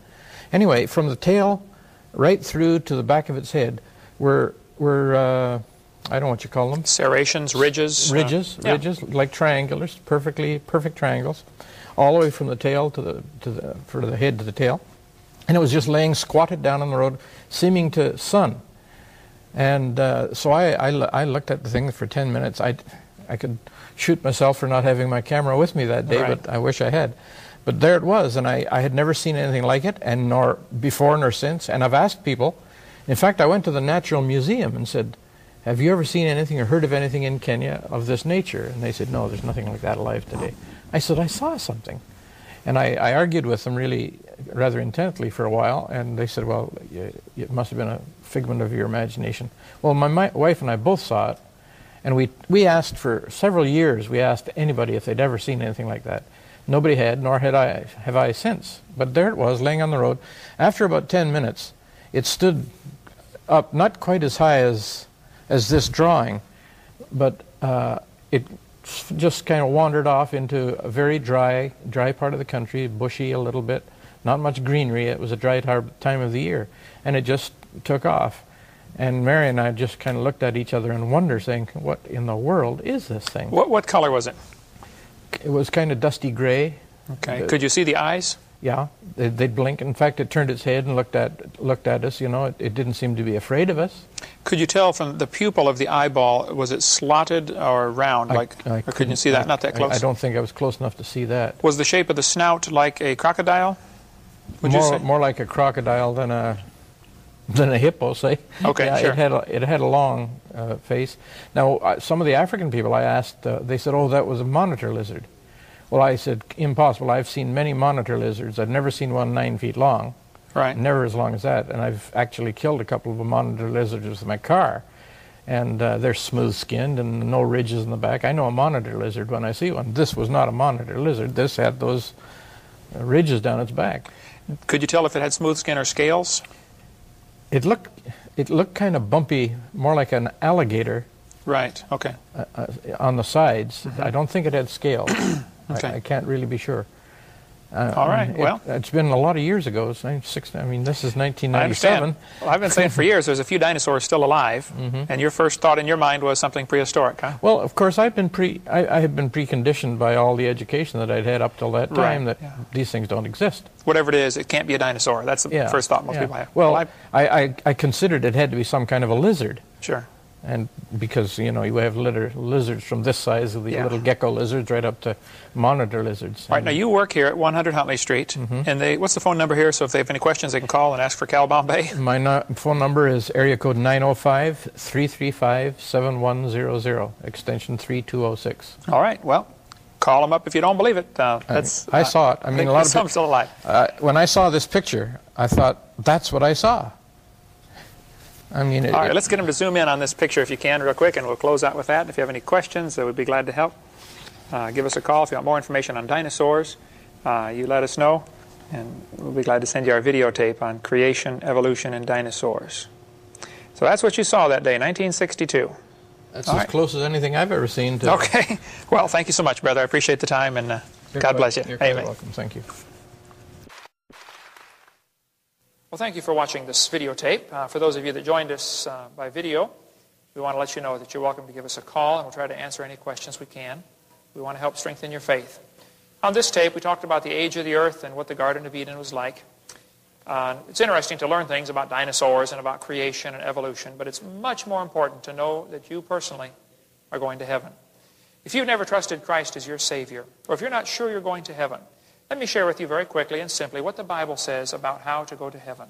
Anyway, from the tail right through to the back of its head were, were uh, I don't know what you call them. Serrations, ridges. uh, Ridges, yeah. ridges, like triangulars, perfectly perfect triangles, all the way from the tail to the to the for the head to the tail, and it was just laying squatted down on the road, seeming to sun. And uh, so I, I lo- I looked at the thing for ten minutes. I I could shoot myself for not having my camera with me that day, Right. but I wish I had. But there it was, and I, I had never seen anything like it, and nor before nor since. And I've asked people. In fact, I went to the Natural Museum and said, "Have you ever seen anything or heard of anything in Kenya of this nature?" And they said, "No, there's nothing like that alive today." I said, "I saw something," and I, I argued with them really rather intently for a while, and they said, "Well, it must have been a figment of your imagination." Well, my, my wife and I both saw it, and we we asked for several years. We asked anybody if they'd ever seen anything like that. Nobody had, nor had I have I since. But there it was, laying on the road. After about ten minutes, it stood up, not quite as high as as this drawing, but uh, it just kind of wandered off into a very dry, dry part of the country, bushy a little bit, not much greenery. It was a dry tar- time of the year, and it just took off. And Mary and I just kind of looked at each other in wonder, saying, "What in the world is this thing?" What, what color was it? It was kind of dusty gray. Okay. Uh, Could you see the eyes? Yeah, they, they'd blink. In fact, it turned its head and looked at looked at us. You know, it, it didn't seem to be afraid of us. Could you tell from the pupil of the eyeball, was it slotted or round? like, or couldn't you see that? Not that I- close? I, don't think I was close enough to see that. Was the shape of the snout like a crocodile? Would you more, say? more like a crocodile than a than a hippo, say. Okay, Yeah, sure. It had a, it had a long uh, face. Now, uh, some of the African people I asked, uh, they said, "Oh, that was a monitor lizard." Well, I said, "Impossible. I've seen many monitor lizards. I've never seen one nine feet long. Right. Never as long as that. And I've actually killed a couple of monitor lizards with my car." And uh, they're smooth skinned and no ridges in the back. I know a monitor lizard when I see one. This was not a monitor lizard. This had those uh, ridges down its back. Could you tell if it had smooth skin or scales? It looked it looked kind of bumpy, more like an alligator. Right. Okay. Uh, uh, on the sides. I don't think it had scales. Okay. I, I can't really be sure. Uh, All right, it- well. it's been a lot of years ago. It's 96, I mean, this is I 1997. understand. Well, I've been saying for years there's a few dinosaurs still alive, and your first thought in your mind was something prehistoric, huh? Well, of course, I've been pre I, I have been preconditioned by all the education that I'd had up till that Right, time that these things don't exist. Whatever it is, it can't be a dinosaur. That's the Yeah, first thought most yeah. people have. Well, I, I, I, I considered it had to be some kind of a lizard. Sure. And because, you know, you have litter, lizards from this size of the Yeah. little gecko lizards right up to monitor lizards. All right, now you work here at 100 Huntley Street, Mm-hmm. and they, what's the phone number here? So if they have any questions, they can call and ask for Cal Bombay. My no- phone number is area code 905-335-7100, extension 3206. All right, well, call them up if you don't believe it. Uh, that's, I saw it. I mean, a lot of some peop- still alive. Uh, when I saw this picture, I thought, that's what I saw. I mean, it, All right, let's get him to zoom in on this picture if you can, real quick, and we'll close out with that. If you have any questions, uh, we'd be glad to help. Uh, give us a call if you want more information on dinosaurs. Uh, you let us know, and we'll be glad to send you our videotape on creation, evolution, and dinosaurs. So that's what you saw that day, 1962. that's All as right. close as anything I've ever seen to... Okay. Well, thank you so much, brother. I appreciate the time, and uh, God quite- bless you. You're quite Amen. welcome. Thank you. Well, thank you for watching this videotape. Uh, for those of you that joined us uh, by video, we want to let you know that you're welcome to give us a call, and we'll try to answer any questions we can. We want to help strengthen your faith. On this tape, we talked about the age of the earth and what the Garden of Eden was like. Uh, it's interesting to learn things about dinosaurs and about creation and evolution, but it's much more important to know that you personally are going to heaven. If you've never trusted Christ as your Savior, or if you're not sure you're going to heaven, let me share with you very quickly and simply what the Bible says about how to go to heaven.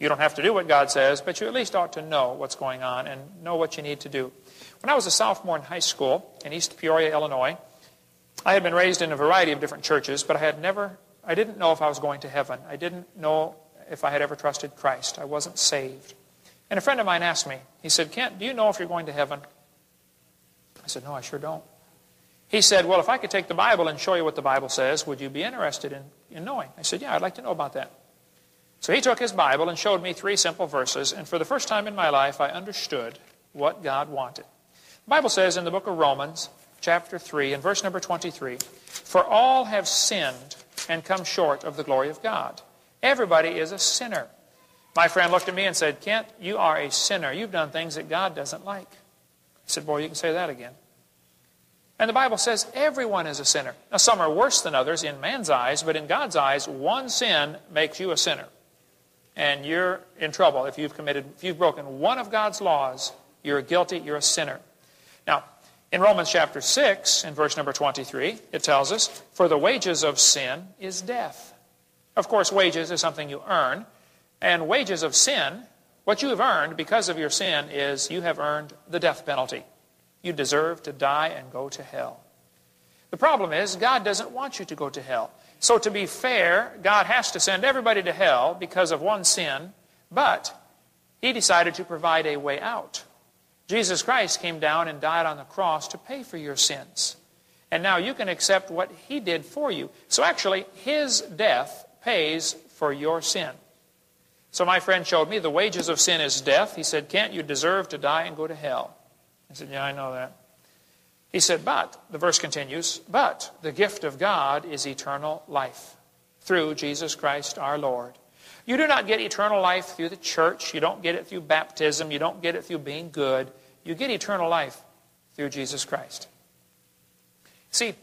You don't have to do what God says, but you at least ought to know what's going on and know what you need to do. When I was a sophomore in high school in East Peoria, Illinois, I had been raised in a variety of different churches, but I had never, I didn't know if I was going to heaven. I didn't know if I had ever trusted Christ. I wasn't saved. And a friend of mine asked me, he said, Kent, do you know if you're going to heaven? I said, no, I sure don't. He said, well, if I could take the Bible and show you what the Bible says, would you be interested in, in knowing? I said, yeah, I'd like to know about that. So he took his Bible and showed me three simple verses, and for the first time in my life, I understood what God wanted. The Bible says in the book of Romans, chapter 3, and verse number 23, For all have sinned and come short of the glory of God. Everybody is a sinner. My friend looked at me and said, Kent, you are a sinner. You've done things that God doesn't like. I said, Boy, you can say that again. And the Bible says everyone is a sinner. Now, some are worse than others in man's eyes, but in God's eyes, one sin makes you a sinner. And you're in trouble if you've committed, if you've broken one of God's laws, you're guilty, you're a sinner. Now, in Romans chapter 6, in verse number 23, it tells us, For the wages of sin is death. Of course, wages is something you earn. And wages of sin, what you have earned because of your sin, is you have earned the death penalty. You deserve to die and go to hell. The problem is, God doesn't want you to go to hell. So, to be fair, God has to send everybody to hell because of one sin, but He decided to provide a way out. Jesus Christ came down and died on the cross to pay for your sins. And now you can accept what He did for you. So, actually, His death pays for your sin. So, my friend showed me the wages of sin is death. He said, Kent you deserve to die and go to hell? I said, Yeah, I know that. He said, But, the verse continues, but the gift of God is eternal life through Jesus Christ our Lord. You do not get eternal life through the church. You don't get it through baptism. You don't get it through being good. You get eternal life through Jesus Christ. See,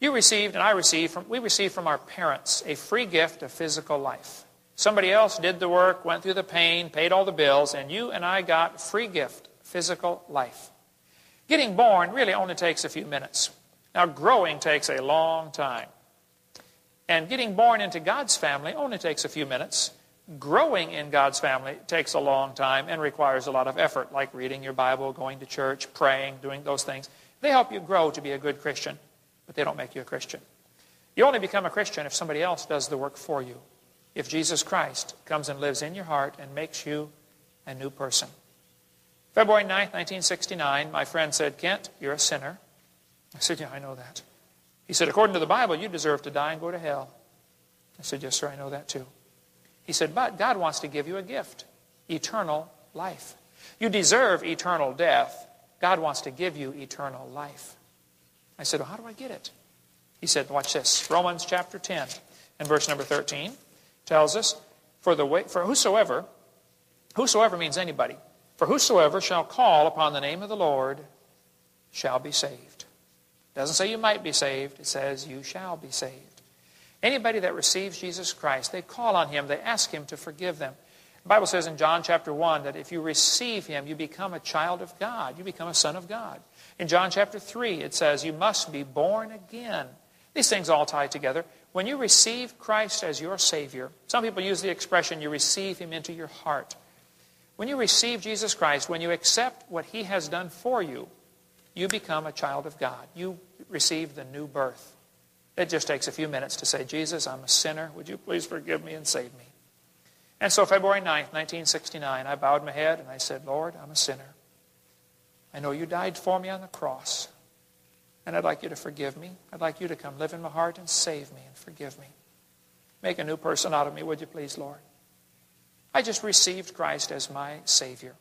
you received and I received from, we received from our parents a free gift of physical life. Somebody else did the work, went through the pain, paid all the bills, and you and I got free gift, physical life. Getting born really only takes a few minutes. Now, growing takes a long time. And getting born into God's family only takes a few minutes. Growing in God's family takes a long time and requires a lot of effort, like reading your Bible, going to church, praying, doing those things. They help you grow to be a good Christian, but they don't make you a Christian. You only become a Christian if somebody else does the work for you. If Jesus Christ comes and lives in your heart and makes you a new person. February 9, 1969, my friend said, Kent, you're a sinner. I said, Yeah, I know that. He said, According to the Bible, you deserve to die and go to hell. I said, Yes, sir, I know that too. He said, But God wants to give you a gift eternal life. You deserve eternal death. God wants to give you eternal life. I said, Well, how do I get it? He said, Watch this. Romans chapter 10 and verse number 13 tells us, For, the way, for whosoever, whosoever means anybody, for whosoever shall call upon the name of the Lord shall be saved. It doesn't say you might be saved, it says you shall be saved. Anybody that receives Jesus Christ, they call on him, they ask him to forgive them. The Bible says in John chapter 1 that if you receive him, you become a child of God. You become a son of God. In John chapter 3, it says you must be born again. These things all tie together. When you receive Christ as your Savior, some people use the expression you receive him into your heart. When you receive Jesus Christ, when you accept what He has done for you, you become a child of God. You receive the new birth. It just takes a few minutes to say, Jesus, I'm a sinner. Would you please forgive me and save me? And so, February 9th, 1969, I bowed my head and I said, Lord, I'm a sinner. I know you died for me on the cross. And I'd like you to forgive me. I'd like you to come live in my heart and save me and forgive me. Make a new person out of me, would you please, Lord? I just received Christ as my Savior.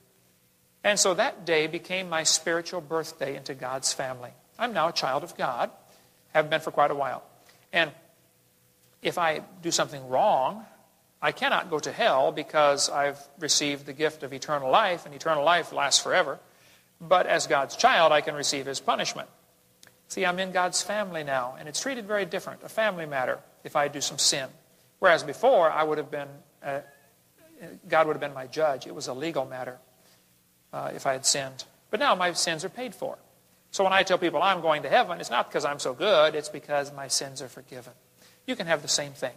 And so that day became my spiritual birthday into God's family. I'm now a child of God, have been for quite a while. And if I do something wrong, I cannot go to hell because I've received the gift of eternal life, and eternal life lasts forever. But as God's child, I can receive his punishment. See, I'm in God's family now, and it's treated very different, a family matter, if I do some sin. Whereas before, I would have been God would have been my judge. It was a legal matter uh, if I had sinned. But now my sins are paid for. So when I tell people I'm going to heaven, it's not because I'm so good, it's because my sins are forgiven. You can have the same thing.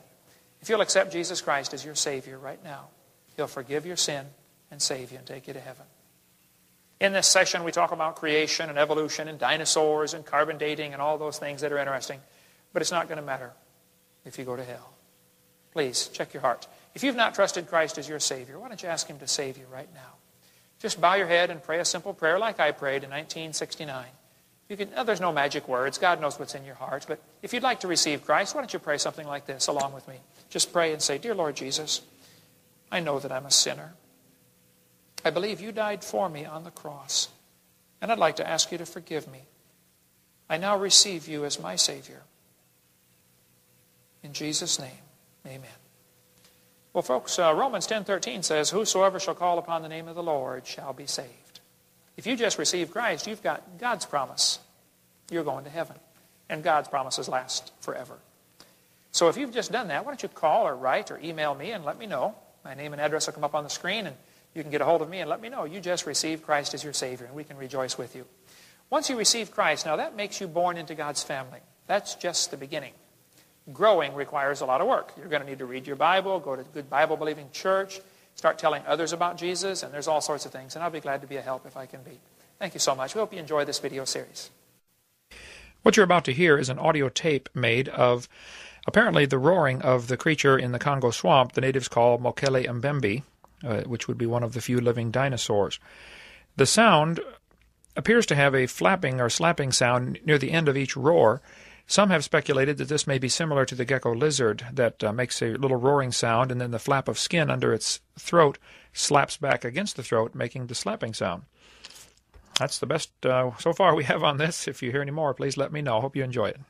If you'll accept Jesus Christ as your Savior right now, He'll forgive your sin and save you and take you to heaven. In this session, we talk about creation and evolution and dinosaurs and carbon dating and all those things that are interesting. But it's not going to matter if you go to hell. Please check your heart. If you've not trusted Christ as your Savior, why don't you ask Him to save you right now? Just bow your head and pray a simple prayer like I prayed in 1969. You can, uh, there's no magic words. God knows what's in your heart. But if you'd like to receive Christ, why don't you pray something like this along with me? Just pray and say, Dear Lord Jesus, I know that I'm a sinner. I believe you died for me on the cross. And I'd like to ask you to forgive me. I now receive you as my Savior. In Jesus' name, amen. Well, folks, uh, Romans 10.13 says, Whosoever shall call upon the name of the Lord shall be saved. If you just receive Christ, you've got God's promise. You're going to heaven. And God's promises last forever. So if you've just done that, why don't you call or write or email me and let me know. My name and address will come up on the screen, and you can get a hold of me and let me know. You just received Christ as your Savior, and we can rejoice with you. Once you receive Christ, now that makes you born into God's family. That's just the beginning. Growing requires a lot of work. You're going to need to read your Bible, go to a good Bible believing church, start telling others about Jesus, and there's all sorts of things. And I'll be glad to be a help if I can be. Thank you so much. We hope you enjoy this video series. What you're about to hear is an audio tape made of apparently the roaring of the creature in the Congo swamp the natives call Mokele Mbembe, uh, which would be one of the few living dinosaurs. The sound appears to have a flapping or slapping sound near the end of each roar. Some have speculated that this may be similar to the gecko lizard that uh, makes a little roaring sound and then the flap of skin under its throat slaps back against the throat, making the slapping sound. That's the best uh, so far we have on this. If you hear any more, please let me know. Hope you enjoy it.